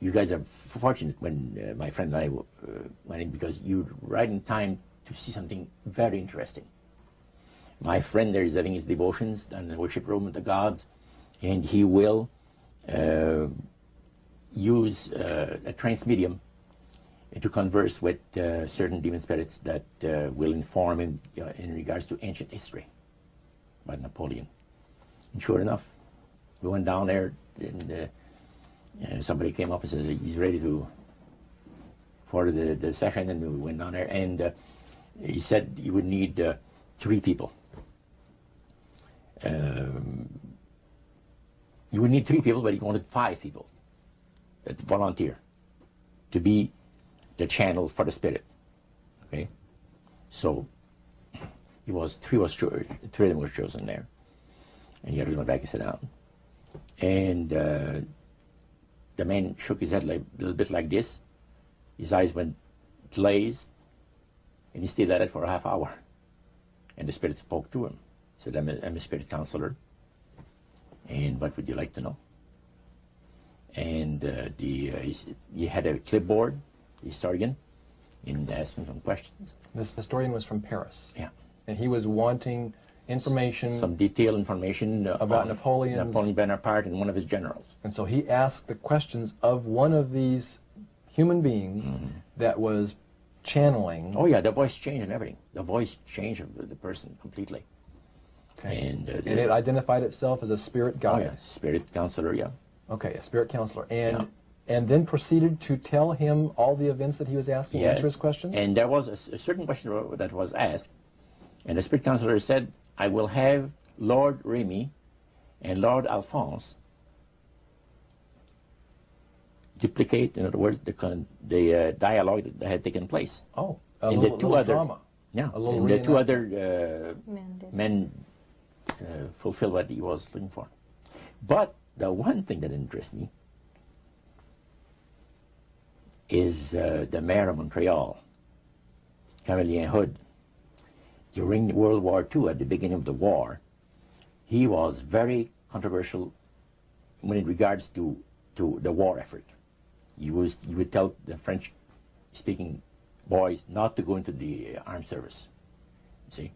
you guys are fortunate when uh, my friend and I uh, went in because you're right in time to see something very interesting. My friend there is having his devotions and the worship room of the gods, and he will use uh, a trance medium to converse with uh, certain demon spirits that uh, will inform him uh, in regards to ancient history about Napoleon. And sure enough, we went down there, and uh, somebody came up and said he's ready to for the, the session, and we went down there, and uh, he said he would need uh, three people. Um, you would need three people, but he wanted five people that volunteer to be the channel for the spirit. Okay, so he was three was three of them were chosen there, and the others went back and sat down, and uh, the man shook his head like, a little bit like this. His eyes went glazed, and he stayed at it for a half hour. And the spirit spoke to him. He said, I'm a, I'm a spirit counselor. And what would you like to know? And uh, the, uh, he, he, had a clipboard, the historian, and asked him some questions. This historian was from Paris. Yeah. And he was wanting information. Some detailed information uh, about Napoleon. Napoleon Bonaparte and one of his generals. And so he asked the questions of one of these human beings mm-hmm. that was channeling. Oh yeah, the voice changed and everything. The voice changed of the person completely. Okay. And, uh, and it identified itself as a spirit guide. Oh yeah, spirit counselor. Yeah. Okay, a spirit counselor, and. Yeah. And then proceeded to tell him all the events that he was asking, yes. answer his questions? And there was a, a certain question that was asked, and the spirit counselor said, I will have Lord Remy and Lord Alphonse duplicate, in other words, the, the uh, dialogue that had taken place. Oh, a and little, the two other, drama. Yeah, and the two other uh, men, men fulfill what he was looking for. But the one thing that interests me is uh, the mayor of Montreal, Camillien Houde during World War II, at the beginning of the war, he was very controversial when it regards to, to the war effort. He, was, he would tell the French-speaking boys not to go into the armed service, see,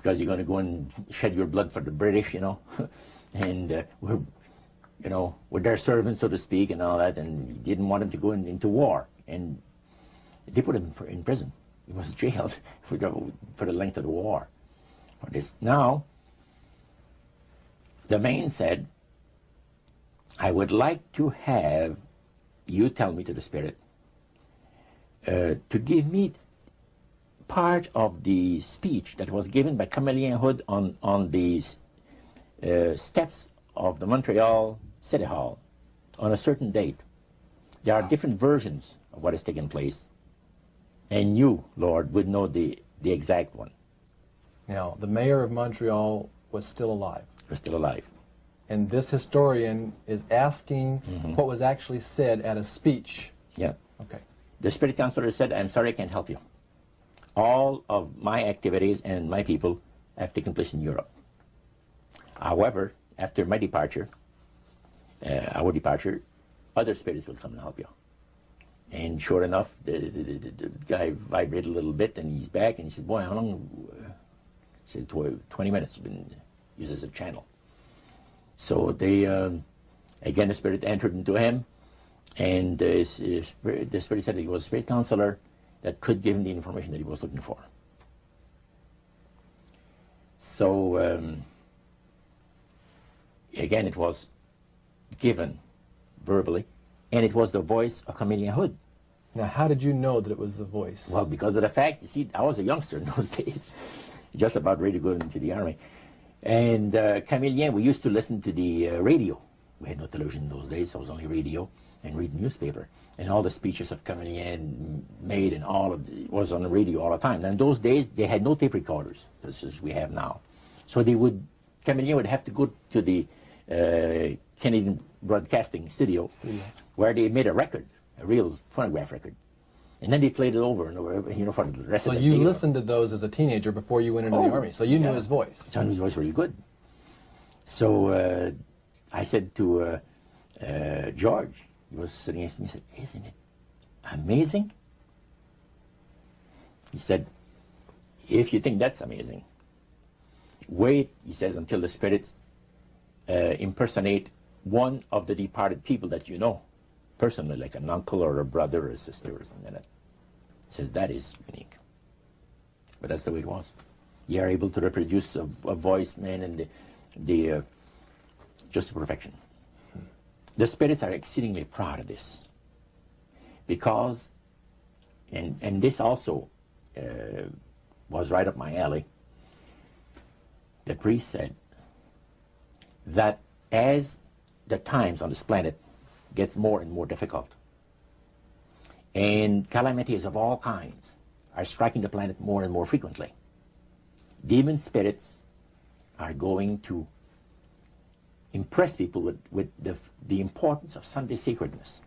because you're going to go and shed your blood for the British, you know, *laughs* and uh, we're, you know, we're their servants, so to speak, and all that, and didn't want them to go in, into war, and they put him in prison. He was *laughs* jailed for the, for the length of the war. For this. Now, the man said, I would like to have you tell me to the Spirit uh, to give me part of the speech that was given by Camillien Houde on, on the uh, steps of the Montreal City Hall on a certain date. There are different versions of what has taken place and you, Lord, would know the, the exact one. Now, the mayor of Montreal was still alive. Was still alive. And this historian is asking mm-hmm. what was actually said at a speech. Yeah. Okay. The spirit counselor said, I'm sorry I can't help you. All of my activities and my people have taken place in Europe. However, after my departure, uh, our departure, other spirits will come and help you. And sure enough, the, the, the, the, guy vibrated a little bit, and he's back, and he said, boy, how long? He said, 20 minutes, been used as a channel. So they, um, again, the spirit entered into him, and the spirit said he was a spirit counselor that could give him the information that he was looking for. So, um, again, it was given verbally and it was the voice of Camillien Houde. Now, how did you know that it was the voice? Well, because of the fact, you see, I was a youngster in *laughs* those days, just about ready to go into the army. And uh, Camillien, we used to listen to the uh, radio. We had no television in those days, so it was only radio and read newspaper. And all the speeches of Camillien made and all of it was on the radio all the time. And in those days, they had no tape recorders, just as we have now. So they would, Camillien would have to go to the uh, Canadian Broadcasting Studio, where they made a record, a real phonograph record. And then they played it over and over, you know, for the rest so of the So you listened to those as a teenager before you went into oh, the army. So you yeah. knew his voice. So I knew his voice really good. So uh, I said to uh, uh, George, He was sitting next to me and said, Isn't it amazing? He said, If you think that's amazing, wait, he says, until the spirits uh, impersonate one of the departed people that you know personally, like an uncle or a brother or a sister or something like that. He says, That is unique. But that's the way it was. You are able to reproduce a, a voice, man, and the, the uh, just perfection. The spirits are exceedingly proud of this because, and, and this also uh, was right up my alley. The priest said that as the times on this planet gets more and more difficult, and calamities of all kinds are striking the planet more and more frequently, demon spirits are going to impress people with, with the, the importance of Sunday sacredness.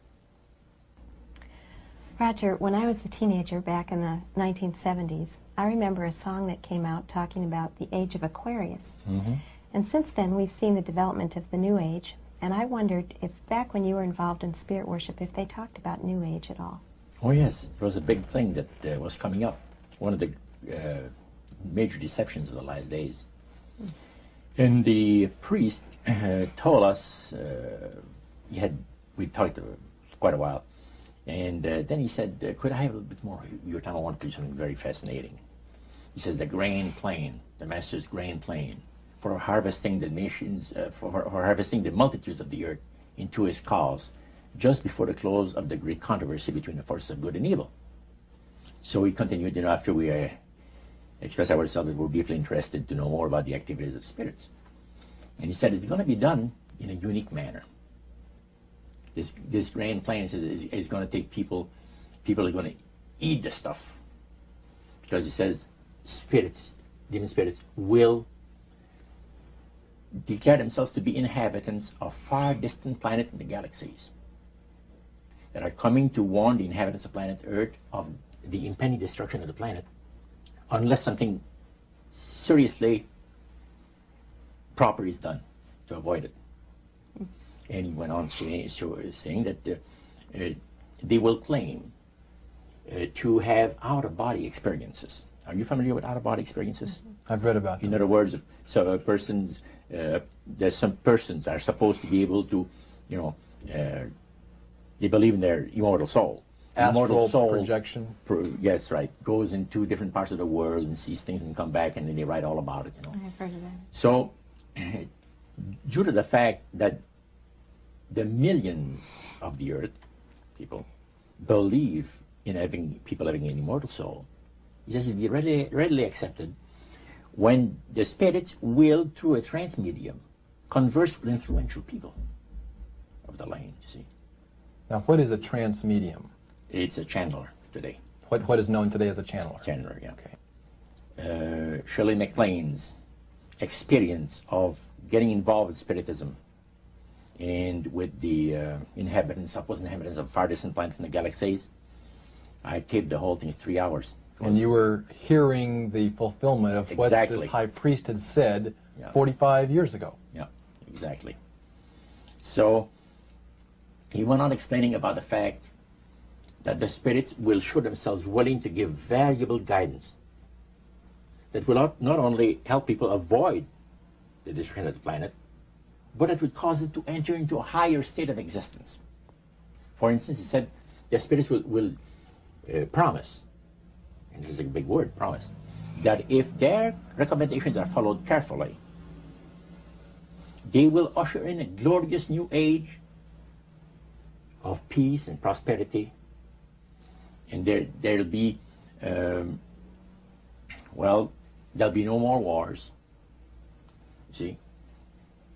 Roger, when I was a teenager back in the 1970s, I remember a song that came out talking about the age of Aquarius. Mm-hmm. And since then, we've seen the development of the New Age. And I wondered if, back when you were involved in spirit worship, if they talked about New Age at all. Oh, yes. It was a big thing that uh, was coming up. One of the uh, major deceptions of the last days. And the priest told us, uh, he had, we talked quite a while, and uh, then he said, uh, could I have a little bit more of your time? I want to do something very fascinating. He says, the grain plane, the master's grain plane, for harvesting the nations, uh, for, for harvesting the multitudes of the earth into his cause, just before the close of the great controversy between the forces of good and evil. So we continued, you know, after we uh, expressed ourselves that we're deeply interested to know more about the activities of spirits. And he said it's going to be done in a unique manner. This, this grand plan is, is, going to take people, people are going to eat the stuff. Because he says spirits, demon spirits, will declare themselves to be inhabitants of far distant planets in the galaxies that are coming to warn the inhabitants of planet Earth of the impending destruction of the planet unless something seriously proper is done to avoid it. And he went on saying, saying that uh, uh, they will claim uh, to have out-of-body experiences. Are you familiar with out-of-body experiences? I've read about In them. other words, so a person's, uh, there's some persons are supposed to be able to, you know, uh, they believe in their immortal soul. Astral Immortal soul projection. pro- yes, right. Goes into different parts of the world and sees things and come back and then they write all about it, you know. I've heard of that. So, *laughs* due to the fact that the millions of the earth, people, believe in having people having an immortal soul, it has to be readily, readily accepted when the spirits will, through a trance medium, converse with influential people of the land, you see. Now, what is a trance medium? It's a channeler today. What, what is known today as a channeler? Channeler, yeah. Okay. uh, Shirley MacLaine's experience of getting involved with Spiritism and with the uh, inhabitants, supposed inhabitants of far distant planets in the galaxies. I taped the whole thing, it's three hours. And you were hearing the fulfillment of what this high priest had said Yeah. 45 years ago. Yeah, exactly. So he went on explaining about the fact that the spirits will show themselves willing to give valuable guidance that will not, only help people avoid the destruction of the planet, but it would cause it to enter into a higher state of existence. For instance, he said the spirits will, will uh, promise, and this is a big word, promise, that if their recommendations are followed carefully, they will usher in a glorious new age of peace and prosperity. And there, there'll be, um, well, there'll be no more wars. See?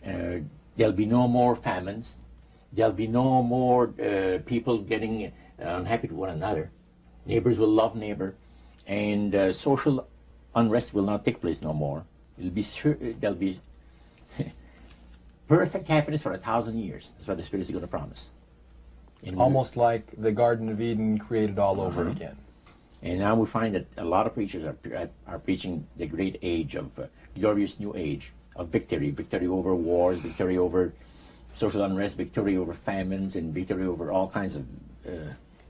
Uh, there'll be no more famines. There'll be no more uh, people getting uh, unhappy with one another. Neighbors will love neighbor. And uh, social unrest will not take place no more. It'll be sure, there'll be *laughs* perfect happiness for a thousand years. That's what the Spirit is going to promise. And Almost like the Garden of Eden created all over Mhm. again. And now we find that a lot of preachers are, are, are preaching the great age of uh, glorious new age of victory, victory over wars, victory over social unrest, victory over famines, and victory over all kinds of. Uh,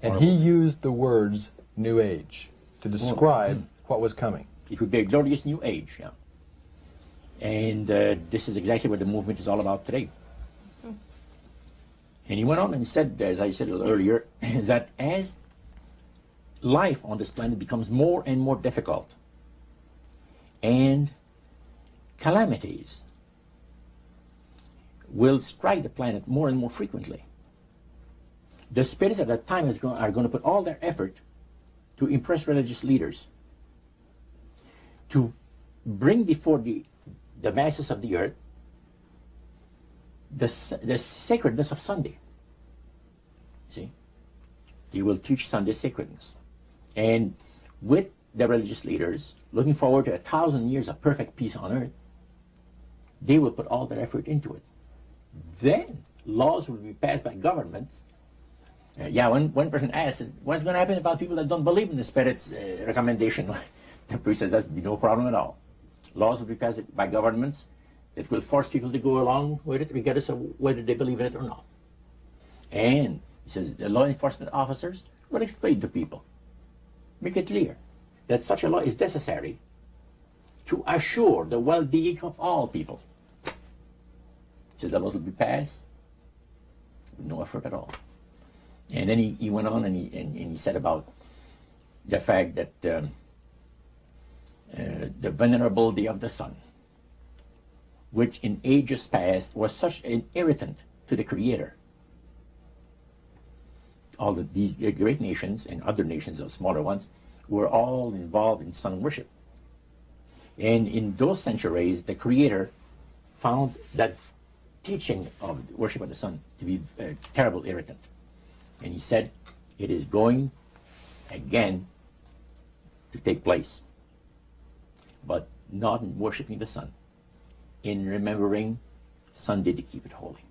And horrible- he used the words New Age to describe what was coming. It would be a glorious new age, yeah. And uh, this is exactly what the movement is all about today. And he went on and said, as I said earlier, *clears throat* that as life on this planet becomes more and more difficult, and calamities will strike the planet more and more frequently, the spirits at that time is go- are going to put all their effort to impress religious leaders to bring before the, the masses of the earth the, the sacredness of Sunday. See? They will teach Sunday sacredness. And with the religious leaders, looking forward to a thousand years of perfect peace on earth, they will put all their effort into it. Then laws will be passed by governments. Uh, yeah, one, one person asked, what's going to happen about people that don't believe in the Spirit's uh, recommendation? *laughs* the priest says, that's no problem at all. Laws will be passed by governments that will force people to go along with it, regardless of whether they believe in it or not. And he says the law enforcement officers will explain to people, make it clear that such a law is necessary to assure the well-being of all people. Says the laws will be passed no effort at all. And then he, he went on and he, and, and he said about the fact that um, uh, the venerability of the sun, which in ages past was such an irritant to the Creator. All the, these great nations and other nations, the smaller ones, were all involved in sun worship. And in those centuries, the Creator found that teaching of worship of the sun to be a terrible irritant. And he said, it is going again to take place. But not in worshiping the sun, in remembering Sunday to keep it holy.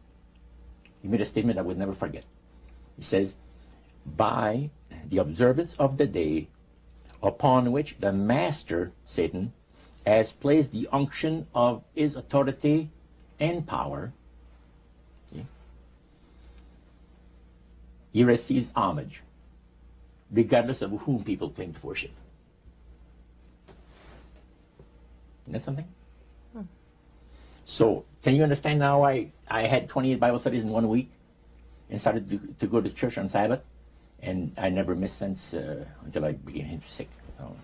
He made a statement I would never forget. He says, by the observance of the day upon which the master, Satan, has placed the unction of his authority and power, he receives homage, regardless of whom people claim to worship. Isn't that something? Hmm. So, can you understand now why I had 28 Bible studies in one week and started to, to go to church on Sabbath? And I never missed since uh, until I became sick. So,